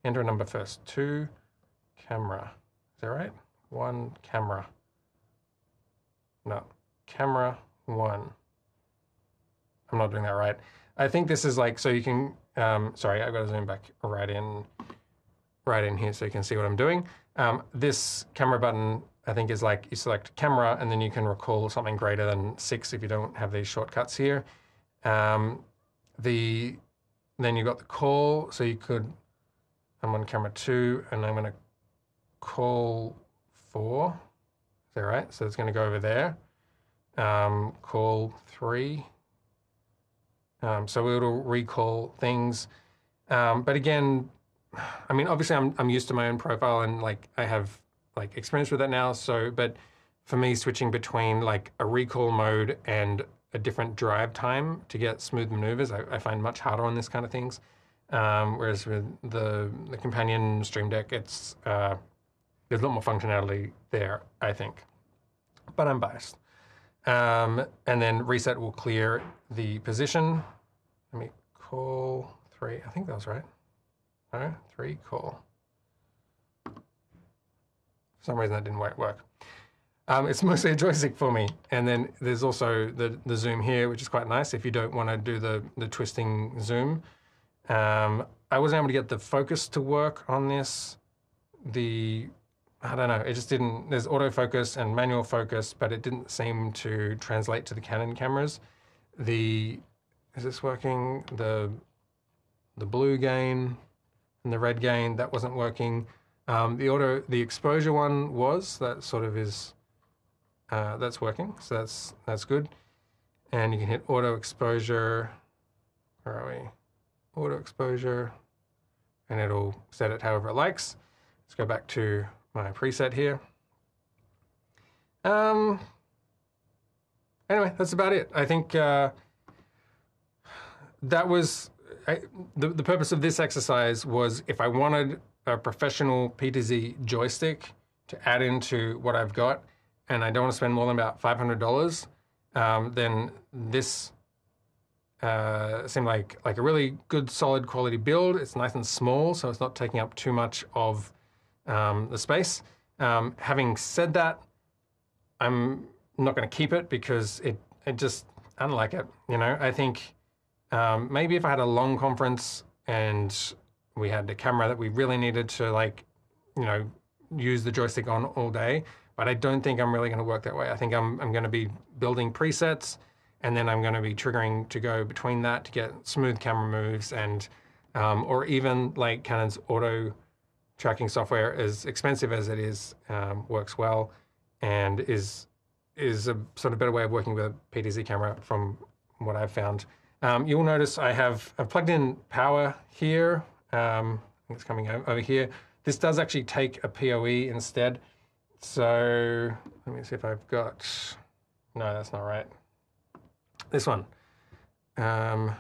Enter a number first, two, camera. Is that right? One camera. No, camera one. I'm not doing that right. I think this is like, so you can, um, sorry, I've got to zoom back right in, right in here so you can see what I'm doing. Um, this camera button, I think is like, you select camera and then you can recall something greater than six if you don't have these shortcuts here. Um, the, then you've got the call, so you could, I'm on camera two and I'm gonna call four. Is that right? So it's going to go over there. Um, call three. Um, so it'll recall things. Um, but again, I mean, obviously, I'm I'm used to my own profile and like I have like experience with that now. So, but for me, switching between like a recall mode and a different drive time to get smooth maneuvers, I, I find much harder on this kind of things. Um, whereas with the the companion Stream Deck, it's uh, there's a lot more functionality there, I think. But I'm biased. Um, and then reset will clear the position. Let me call three. I think that was right. No, three, call. For some reason that didn't work. Um, it's mostly a joystick for me. And then there's also the, the zoom here, which is quite nice if you don't want to do the, the twisting zoom. Um, I wasn't able to get the focus to work on this. The I don't know. It just didn't. There's autofocus and manual focus, but it didn't seem to translate to the Canon cameras. The is this working? The the blue gain and the red gain that wasn't working. Um, the auto the exposure one was that sort of is uh, that's working. So that's that's good. And you can hit auto exposure. Where are we? Auto exposure, and it'll set it however it likes. Let's go back to my preset here. Um, anyway, that's about it. I think uh, that was The, the purpose of this exercise was if I wanted a professional PTZ joystick to add into what I've got, and I don't want to spend more than about $500, um, then this uh, seemed like like a really good, solid quality build. It's nice and small, so it's not taking up too much of um, the space. Um, having said that, I'm not going to keep it because it it just I don't like it. You know, I think um, maybe if I had a long conference and we had a camera that we really needed to like, you know, use the joystick on all day. But I don't think I'm really going to work that way. I think I'm I'm going to be building presets, and then I'm going to be triggering to go between that to get smooth camera moves and, um, or even like Canon's auto tracking software, as expensive as it is, um, works well, and is is a sort of better way of working with a PTZ camera from what I've found. Um, you'll notice I have I've plugged in power here. Um, it's coming over here. This does actually take a PoE instead. So let me see if I've got, no, that's not right. This one. Um,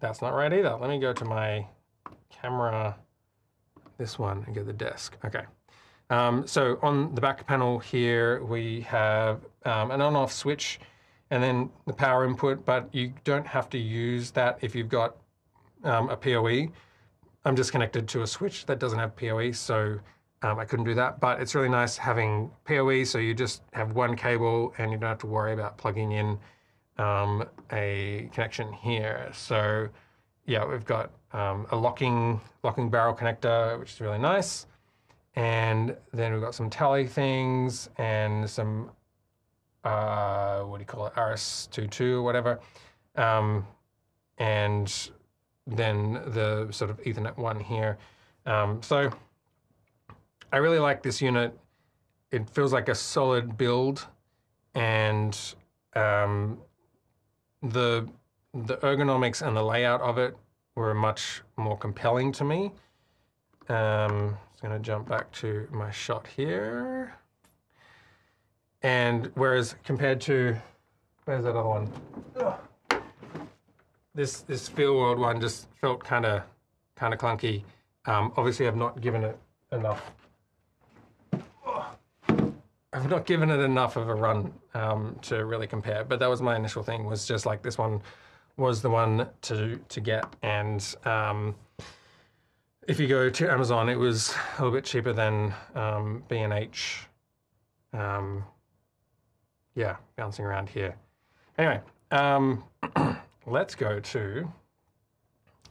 that's not right either. Let me go to my camera, this one, and get the desk. Okay. Um, so on the back panel here, we have um, an on-off switch and then the power input, but you don't have to use that if you've got um, a PoE. I'm just connected to a switch that doesn't have PoE, so um, I couldn't do that. But it's really nice having PoE, so you just have one cable and you don't have to worry about plugging in um, a connection here. So yeah, we've got um, a locking locking barrel connector, which is really nice. And then we've got some tally things and some, uh, what do you call it, RS22 or whatever. Um, and then the sort of Ethernet one here. Um, so I really like this unit. It feels like a solid build, and um, the the ergonomics and the layout of it were much more compelling to me. Um, I'm going to jump back to my shot here. And whereas compared to, where's that other one? This this Feel World one just felt kind of kind of clunky. Um, obviously, I've not given it enough. I've not given it enough of a run um, to really compare, but that was my initial thing. Was just like this one was the one to to get, and um, if you go to Amazon, it was a little bit cheaper than um, B and H. Um, yeah, bouncing around here. Anyway. Um, let's go to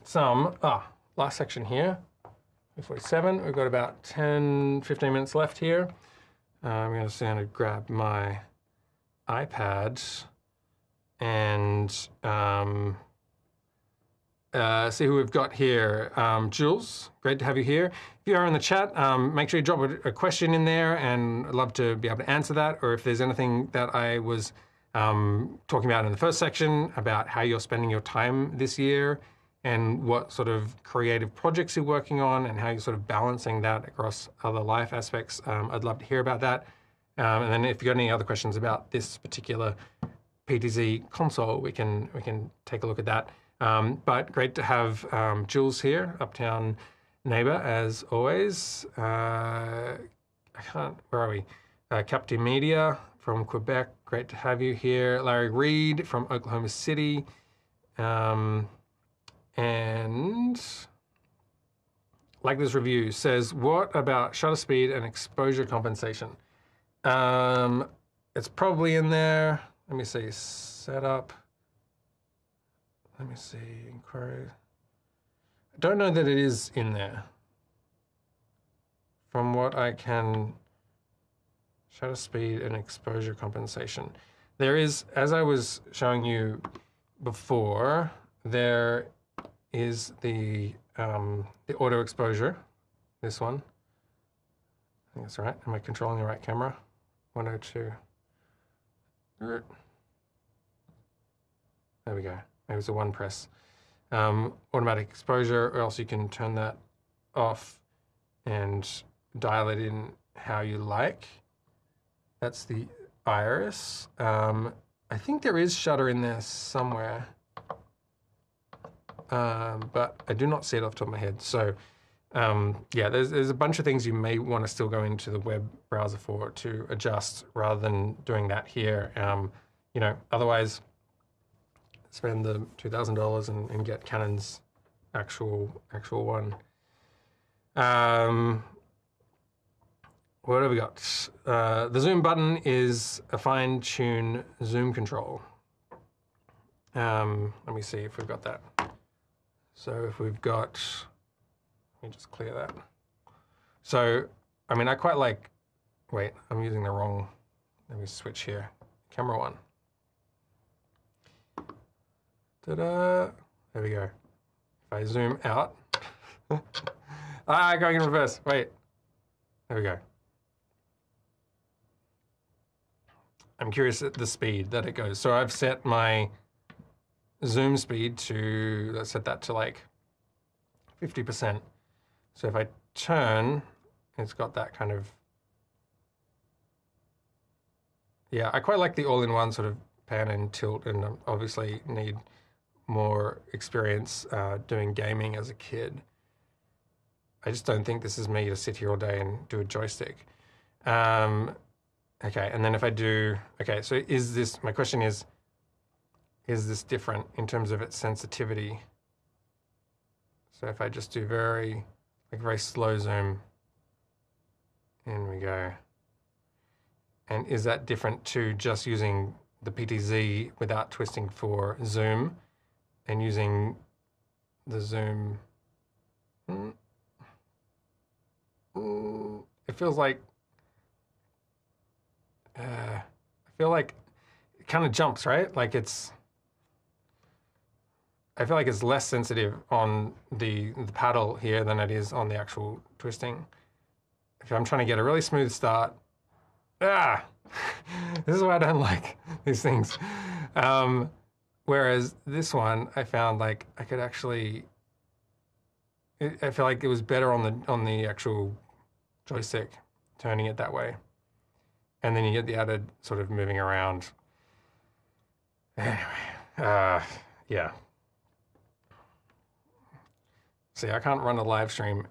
some, ah, last section here, 47. We've got about 10, 15 minutes left here. Uh, I'm going to stand and grab my iPad and um, uh, see who we've got here. Um, Jules, great to have you here. If you are in the chat, um, make sure you drop a, a, question in there and I'd love to be able to answer that. Or if there's anything that I was um, talking about in the first section about how you're spending your time this year and what sort of creative projects you're working on and how you're sort of balancing that across other life aspects. Um, I'd love to hear about that. Um, and then if you've got any other questions about this particular PTZ console, we can we can take a look at that. Um, but great to have um, Jules here, Uptown neighbor, as always. Uh, I can't, where are we? Uh, Captain Media, from Quebec. Great to have you here. Larry Reed from Oklahoma City. Um, and like this review says, what about shutter speed and exposure compensation? Um, it's probably in there. Let me see, setup. Let me see, inquiry. I don't know that it is in there. From what I can shutter speed and exposure compensation. There is, as I was showing you before, there is the, um, the auto exposure, this one. I think that's right. Am I controlling the right camera? 102. There we go. Maybe it's a one press. Um, automatic exposure, or else you can turn that off and dial it in how you like. That's the iris. Um, I think there is shutter in there somewhere, um, but I do not see it off the top of my head. So um, yeah, there's, there's a bunch of things you may want to still go into the web browser for to adjust rather than doing that here. Um, you know, otherwise spend the two thousand dollars and get Canon's actual actual one. Um, what have we got? Uh, the zoom button is a fine tune zoom control. Um, let me see if we've got that. So if we've got, let me just clear that. So, I mean, I quite like, wait, I'm using the wrong, let me switch here. Camera one. Ta-da, there we go. If I zoom out, ah, going in reverse, wait. There we go. I'm curious at the speed that it goes. So I've set my zoom speed to, let's set that to like 50%. So if I turn, it's got that kind of, yeah, I quite like the all-in-one sort of pan and tilt and um, obviously need more experience uh, doing gaming as a kid. I just don't think this is me to sit here all day and do a joystick. Um, okay, and then if I do, okay, so is this, my question is, is this different in terms of its sensitivity? So if I just do very, like very slow zoom, in we go. And is that different to just using the PTZ without twisting for zoom and using the zoom? Mm. Mm. It feels like, uh, I feel like it kind of jumps, right? Like it's, I feel like it's less sensitive on the, the paddle here than it is on the actual twisting. If I'm trying to get a really smooth start, ah, this is why I don't like these things. Um, whereas this one, I found like I could actually, I feel like it was better on the on the actual joystick, turning it that way, and then you get the added sort of moving around. Anyway, uh, yeah. See, I can't run a live stream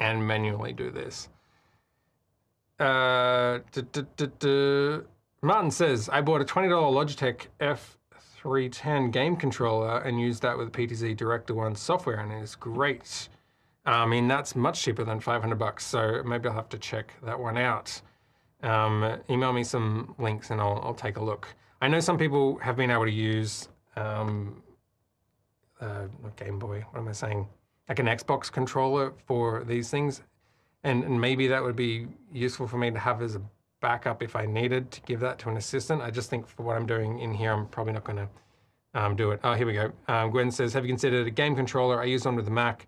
and manually do this. Uh, Martin says, I bought a $20 Logitech F310 game controller and use that with PTZ Director One software, and it is great. I mean, that's much cheaper than 500 bucks, so maybe I'll have to check that one out. Um, email me some links and I'll, I'll, take a look. I know some people have been able to use um, uh, Game Boy, what am I saying? like an Xbox controller for these things. And, and maybe that would be useful for me to have as a backup if I needed to give that to an assistant. I just think for what I'm doing in here, I'm probably not going to um, do it. Oh, here we go. Um, Gwen says, have you considered a game controller? I use one with the Mac,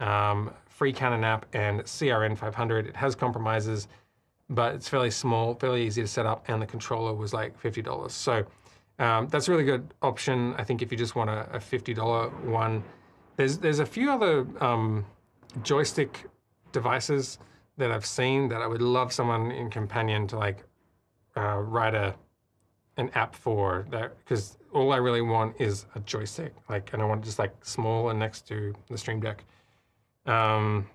um, free Canon app and CRN 500. It has compromises, but it's fairly small, fairly easy to set up, and the controller was like $50. So um, that's a really good option. I think if you just want a, a $50 one, there's there's a few other um, joystick devices that I've seen that I would love someone in Companion to like uh, write a an app for that because all I really want is a joystick. Like, and I want it just like small and next to the Stream Deck. Um,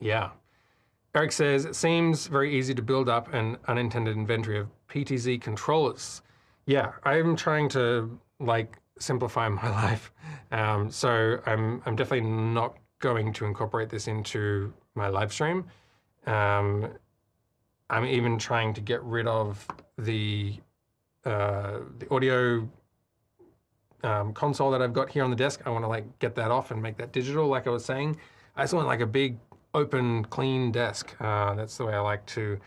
yeah. Eric says it seems very easy to build up an unintended inventory of PTZ controllers. Yeah, I'm trying to like simplify my life. Um, so I'm I'm definitely not going to incorporate this into my live stream. Um, I'm even trying to get rid of the uh, the audio um, console that I've got here on the desk. I want to like get that off and make that digital, like I was saying. I just want like a big, open, clean desk. Uh, that's the way I like to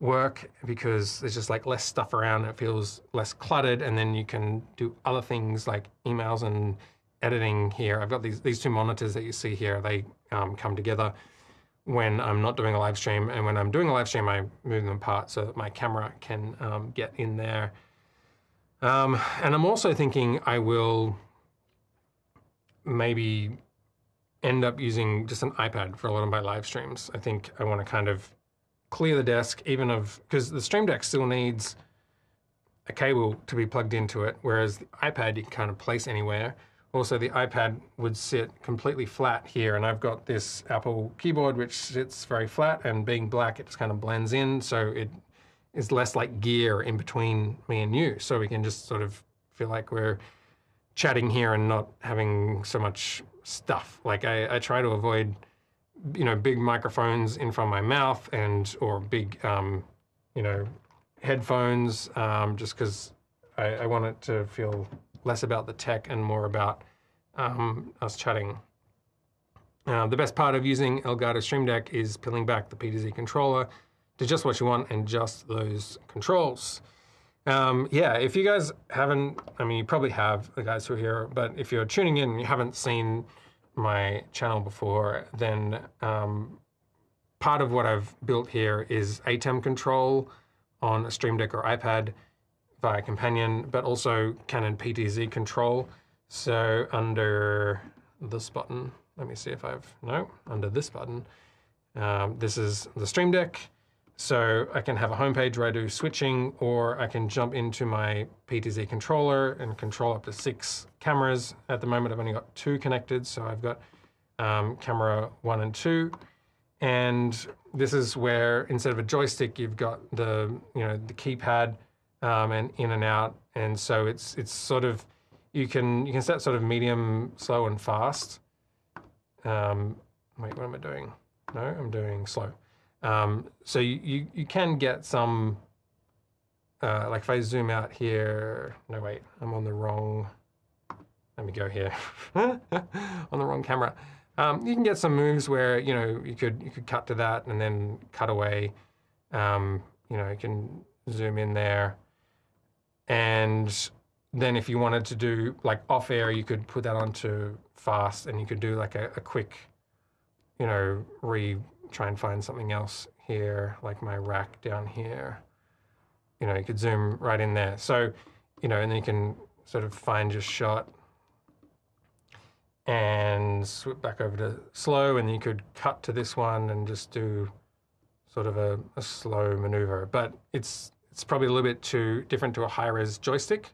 work because there's just like less stuff around. It feels less cluttered, and then you can do other things like emails and editing here. I've got these these two monitors that you see here. They um, come together when I'm not doing a live stream, and when I'm doing a live stream, I move them apart so that my camera can um, get in there. Um, and I'm also thinking I will maybe end up using just an iPad for a lot of my live streams. I think I want to kind of clear the desk, even of because the Stream Deck still needs a cable to be plugged into it, whereas the iPad you can kind of place anywhere. Also, the iPad would sit completely flat here, and I've got this Apple keyboard which sits very flat, and being black, it just kind of blends in, so it is less like gear in between me and you. So we can just sort of feel like we're chatting here and not having so much stuff. Like I, I try to avoid, you know, big microphones in front of my mouth and or big, um, you know, headphones, um, just because I, I want it to feel less about the tech and more about um, us chatting. Uh, the best part of using Elgato Stream Deck is peeling back the PTZ controller to just what you want and just those controls. Um, yeah, if you guys haven't, I mean, you probably have, the guys who are here, but if you're tuning in and you haven't seen my channel before, then um, part of what I've built here is ATEM control on a Stream Deck or iPad via Companion, but also Canon PTZ control. So under this button, let me see if I've, no, under this button, um, this is the Stream Deck. So I can have a homepage where I do switching, or I can jump into my PTZ controller and control up to six cameras. At the moment, I've only got two connected, so I've got um, camera one and two. And this is where instead of a joystick, you've got the you know the keypad um, and in and out. And so it's it's sort of you can you can set sort of medium, slow, and fast. Um, wait, what am I doing? No, I'm doing slow. Um, so you, you, you can get some, uh, like if I zoom out here, no wait, I'm on the wrong, let me go here, on the wrong camera. Um, you can get some moves where, you know, you could, you could cut to that and then cut away. Um, you know, you can zoom in there. And then if you wanted to do like off air, you could put that onto fast and you could do like a, a quick, you know, re try and find something else here, like my rack down here. You know, you could zoom right in there. So, you know, and then you can sort of find your shot and swip back over to slow and you could cut to this one and just do sort of a, a slow maneuver. But it's it's probably a little bit too different to a high-res joystick.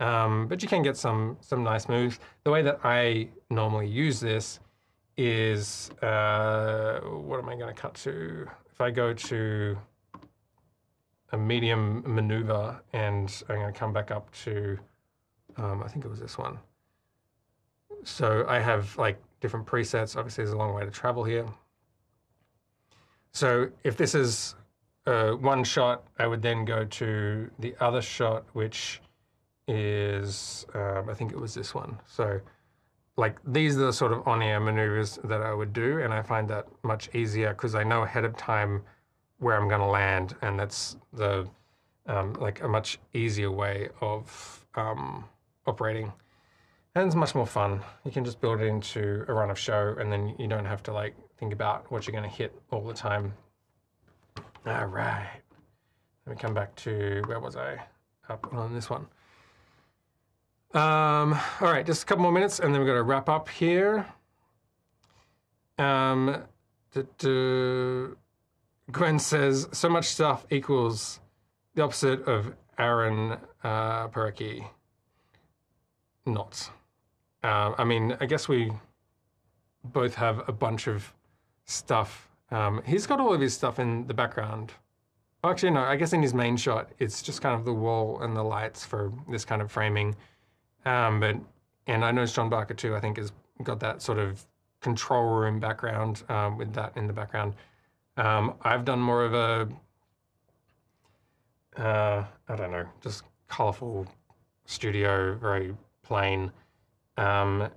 Um, but you can get some some nice moves. The way that I normally use this is, uh, what am I going to cut to? If I go to a medium maneuver and I'm going to come back up to, um, I think it was this one. So I have like different presets. Obviously, there's a long way to travel here. So if this is uh, one shot, I would then go to the other shot, which is, um, I think it was this one. So like these are the sort of on-air maneuvers that I would do, and I find that much easier because I know ahead of time where I'm going to land, and that's the um, like a much easier way of um, operating, and it's much more fun. You can just build it into a run of show, and then you don't have to like think about what you're going to hit all the time. All right, let me come back to where was I? Up on this one. Um, all right, just a couple more minutes and then we're going to wrap up here. Um, Gwen says, so much stuff equals the opposite of Aaron uh, Parecki. Not. Uh, I mean, I guess we both have a bunch of stuff. Um, he's got all of his stuff in the background. Actually, no, I guess in his main shot, it's just kind of the wall and the lights for this kind of framing. Um, but and I know John Barker too. I think has got that sort of control room background um, with that in the background. Um, I've done more of a uh, I don't know, just colorful studio, very plain. Um,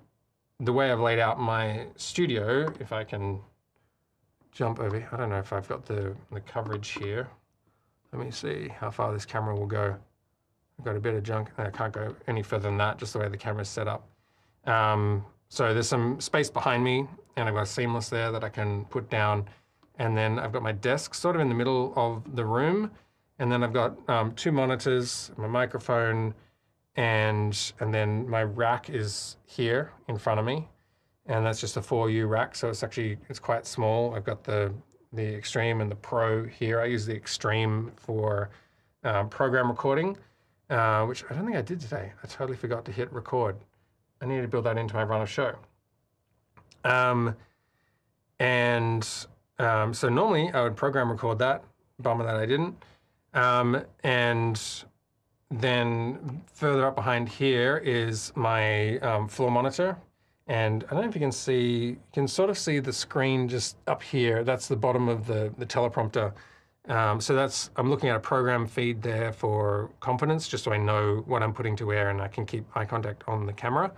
the way I've laid out my studio, if I can jump over, I don't know if I've got the, the coverage here. Let me see how far this camera will go. I've got a bit of junk. I can't go any further than that, just the way the camera's set up. Um, so there's some space behind me, and I've got a seamless there that I can put down. And then I've got my desk sort of in the middle of the room. And then I've got um, two monitors, my microphone, and and then my rack is here in front of me. And that's just a 4U rack, so it's actually, it's quite small. I've got the, the Extreme and the Pro here. I use the Extreme for um, program recording uh, which I don't think I did today. I totally forgot to hit record. I need to build that into my run of show. Um, and um, so normally I would program record that. Bummer that I didn't. Um, and then further up behind here is my um, floor monitor. And I don't know if you can see, you can sort of see the screen just up here. That's the bottom of the, the teleprompter. Um, so that's, I'm looking at a program feed there for confidence, just so I know what I'm putting to air and I can keep eye contact on the camera.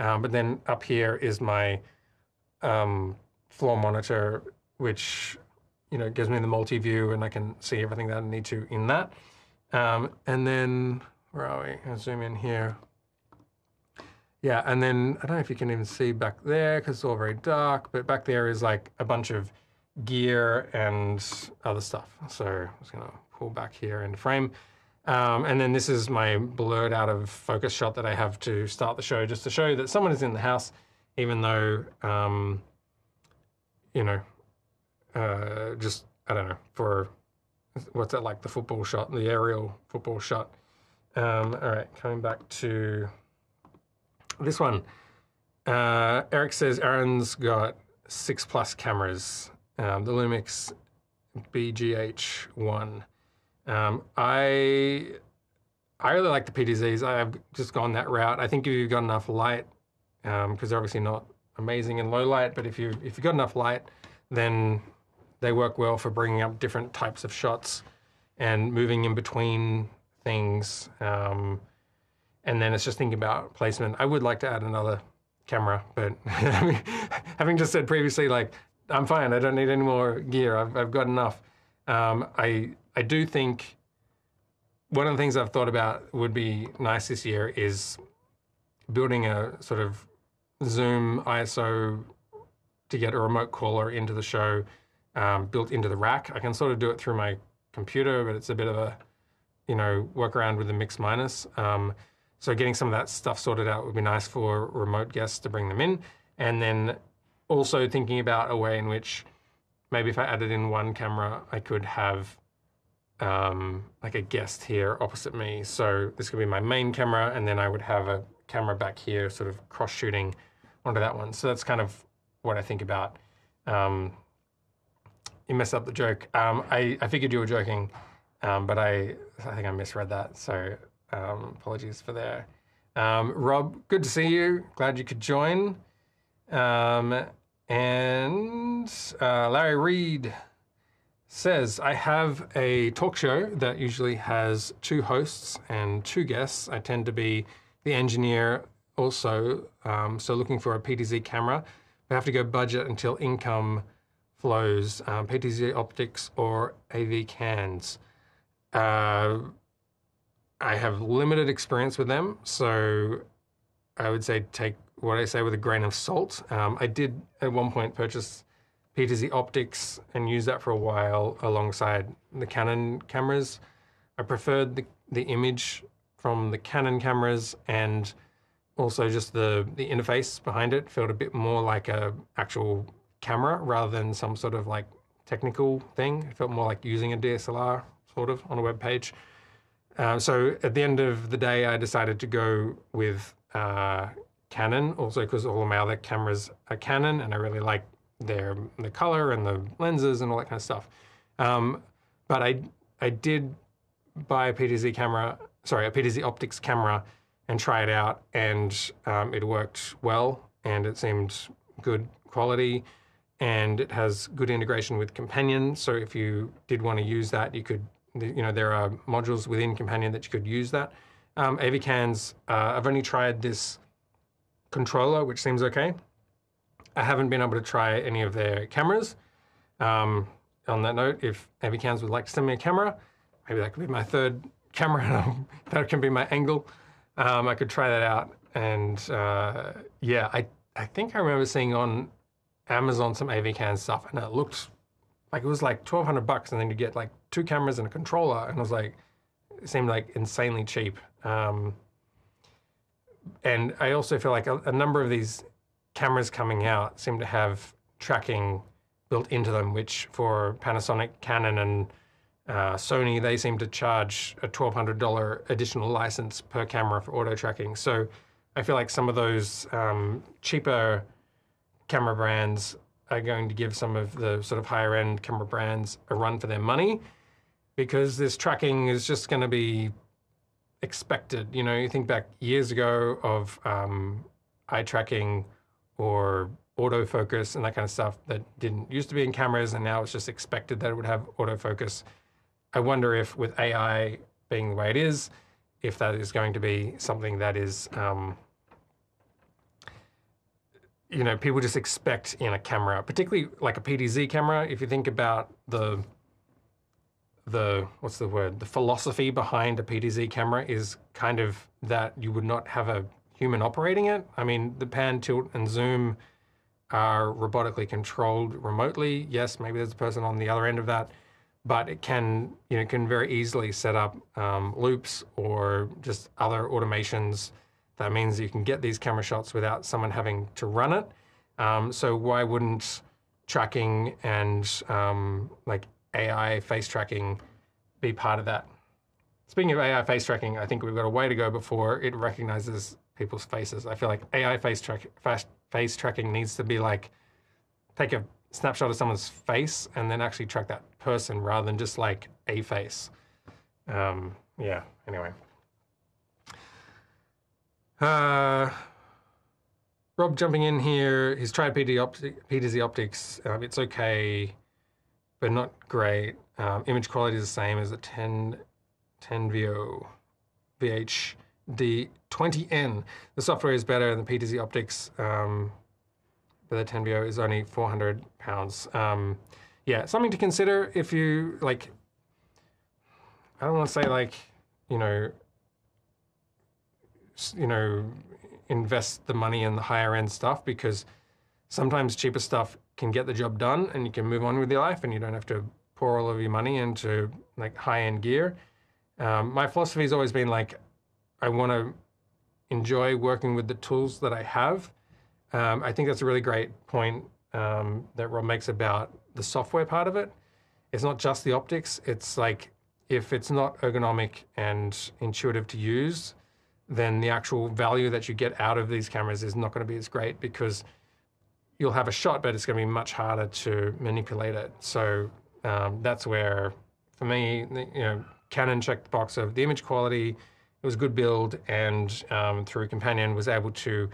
Um, but then up here is my um, floor monitor, which you know gives me the multi-view and I can see everything that I need to in that. Um, and then where are we? I'll zoom in here. Yeah, and then I don't know if you can even see back there because it's all very dark, but back there is like a bunch of gear and other stuff. So I'm just gonna pull back here into frame. Um, and then this is my blurred out of focus shot that I have to start the show, just to show you that someone is in the house, even though, um, you know, uh, just, I don't know, for, what's that like, the football shot, the aerial football shot. Um, all right, coming back to this one. Uh, Eric says Aaron's got six plus cameras, um, the Lumix BGH1. Um, I I really like the PTZs. I've just gone that route. I think if you've got enough light, because um, they're obviously not amazing in low light, but if you if you've got enough light, then they work well for bringing up different types of shots and moving in between things. Um, and then it's just thinking about placement. I would like to add another camera, but having just said previously, like I'm fine. I don't need any more gear. I've, I've got enough. Um, I I do think one of the things I've thought about would be nice this year is building a sort of Zoom ISO to get a remote caller into the show um, built into the rack. I can sort of do it through my computer, but it's a bit of a you know workaround with the mix minus. Um, so getting some of that stuff sorted out would be nice for remote guests to bring them in, and then also thinking about a way in which maybe if I added in one camera, I could have um, like a guest here opposite me. So this could be my main camera, and then I would have a camera back here, sort of cross shooting onto that one. So that's kind of what I think about. Um, you messed up the joke. Um, I, I figured you were joking, um, but I I think I misread that. So um, apologies for there. Um, Rob, good to see you. Glad you could join. Um, and uh, Larry Reed says, I have a talk show that usually has two hosts and two guests. I tend to be the engineer also, um, so looking for a PTZ camera. We have to go budget until income flows, um, PTZ optics or AVKANS. Uh, I have limited experience with them, so I would say take what I say with a grain of salt. Um, I did at one point purchase PTZ optics and used that for a while alongside the Canon cameras. I preferred the, the image from the Canon cameras and also just the, the interface behind it felt a bit more like a actual camera rather than some sort of like technical thing. It felt more like using a DSLR sort of on a web page. Uh, so at the end of the day, I decided to go with uh, Canon, also because all of my other cameras are Canon, and I really like their the color and the lenses and all that kind of stuff. Um, but I I did buy a PTZ camera, sorry, a PTZ optics camera, and try it out, and um, it worked well, and it seemed good quality, and it has good integration with Companion. So if you did want to use that, you could, you know, there are modules within Companion that you could use that. Um, AVKANS, uh, I've only tried this controller, which seems okay. I haven't been able to try any of their cameras. Um, on that note, if AVKANS would like to send me a camera, maybe that could be my third camera. that can be my angle. Um, I could try that out. And uh, yeah, I, I think I remember seeing on Amazon some AVCam stuff, and it looked like it was like 1200 bucks, and then you get like two cameras and a controller. And I was like, it seemed like insanely cheap. Um, and I also feel like a, a number of these cameras coming out seem to have tracking built into them, which for Panasonic, Canon, and uh, Sony, they seem to charge a $1,200 additional license per camera for auto tracking. So I feel like some of those um, cheaper camera brands are going to give some of the sort of higher end camera brands a run for their money because this tracking is just going to be expected. You know, you think back years ago of um, eye tracking or autofocus and that kind of stuff that didn't used to be in cameras, and now it's just expected that it would have autofocus. I wonder if with AI being the way it is, if that is going to be something that is, um, you know, people just expect in a camera, particularly like a PTZ camera. If you think about the the what's the word the philosophy behind a PTZ camera is kind of that you would not have a human operating it. I mean, the pan, tilt, and zoom are robotically controlled remotely. Yes, maybe there's a person on the other end of that, but it can you know can very easily set up um, loops or just other automations. That means you can get these camera shots without someone having to run it. Um, so why wouldn't tracking and um, like AI face tracking be part of that? Speaking of AI face tracking, I think we've got a way to go before it recognizes people's faces. I feel like AI face track face, face tracking needs to be like take a snapshot of someone's face and then actually track that person rather than just like a face. Um, yeah. Anyway. Uh, Rob jumping in here. He's tried PD opti- PTZ optics. Um, it's okay, but not great. Um, image quality is the same as the 10, Tenveo VHD 20N. The software is better than the PTZ optics, um, but the Tenveo is only 400 pounds. Um, yeah, something to consider if you like. I don't want to say like, you know, you know, invest the money in the higher end stuff because sometimes cheaper stuff can get the job done and you can move on with your life and you don't have to pour all of your money into like high end gear. Um, my philosophy has always been like, I want to enjoy working with the tools that I have. Um, I think that's a really great point um, that Rob makes about the software part of it. It's not just the optics. It's like if it's not ergonomic and intuitive to use, then the actual value that you get out of these cameras is not going to be as great because you'll have a shot, but it's going to be much harder to manipulate it. So um, that's where, for me, you know, Canon checked the box of the image quality. It was a good build, and um, through Companion was able to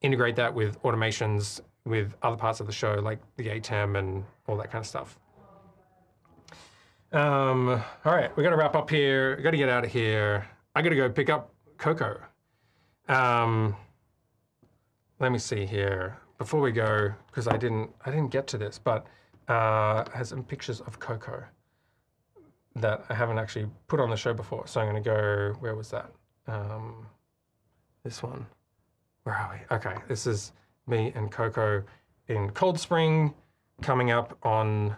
integrate that with automations with other parts of the show, like the ATEM and all that kind of stuff. Um, all right, we got to wrap up here. Got to get out of here. I got to go pick up Coco. Um, let me see here before we go because I didn't I didn't get to this, but uh, has some pictures of Coco that I haven't actually put on the show before. So I'm going to go. Where was that? Um, this one. Where are we? Okay, this is me and Coco in Cold Spring, coming up on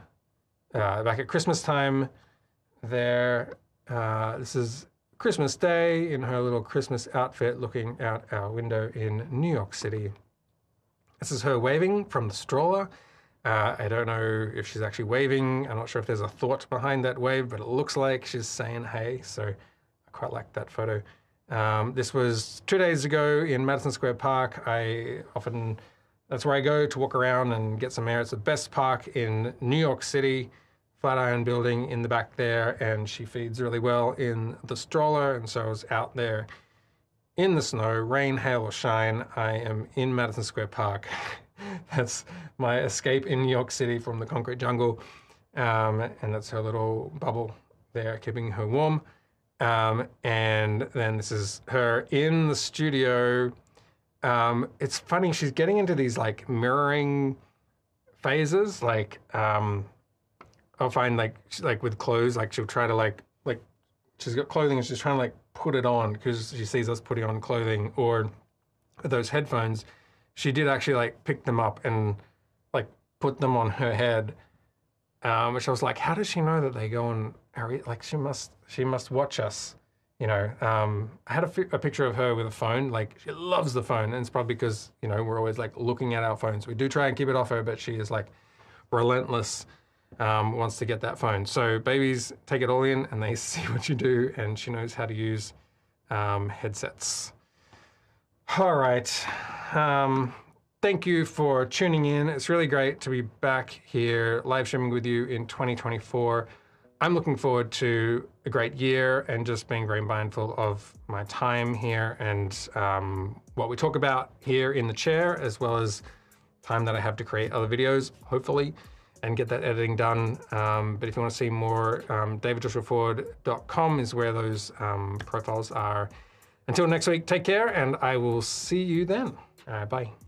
uh, back at Christmas time. There, uh, this is Christmas Day in her little Christmas outfit, looking out our window in New York City. This is her waving from the stroller. Uh, I don't know if she's actually waving. I'm not sure if there's a thought behind that wave, but it looks like she's saying hey. So I quite like that photo. Um, this was two days ago in Madison Square Park. I often, that's where I go to walk around and get some air. It's the best park in New York City. Flatiron building in the back there, and she feeds really well in the stroller. And so I was out there in the snow, rain, hail, or shine. I am in Madison Square Park. that's my escape in New York City from the concrete jungle. Um, and that's her little bubble there, keeping her warm. Um, and then this is her in the studio. Um, it's funny, she's getting into these like mirroring phases. Like, um, I'll find like like with clothes, like she'll try to like like she's got clothing and she's trying to like put it on because she sees us putting on clothing or those headphones. She did actually like pick them up and like put them on her head, um, which I was like, how does she know that they go on? Like she must she must watch us. You know, um, I had a, fi- a picture of her with a phone. Like she loves the phone, and it's probably because you know we're always like looking at our phones. We do try and keep it off her, but she is like relentless um, wants to get that phone. So babies take it all in and they see what you do, and she knows how to use um, headsets. All right. Um, thank you for tuning in. It's really great to be back here live streaming with you in 2024. I'm looking forward to a great year and just being very mindful of my time here and um, what we talk about here in the chair, as well as time that I have to create other videos, hopefully, and get that editing done. Um, but if you want to see more, um, davidjoshuaford.com is where those um, profiles are. Until next week, take care, and I will see you then. Right, bye.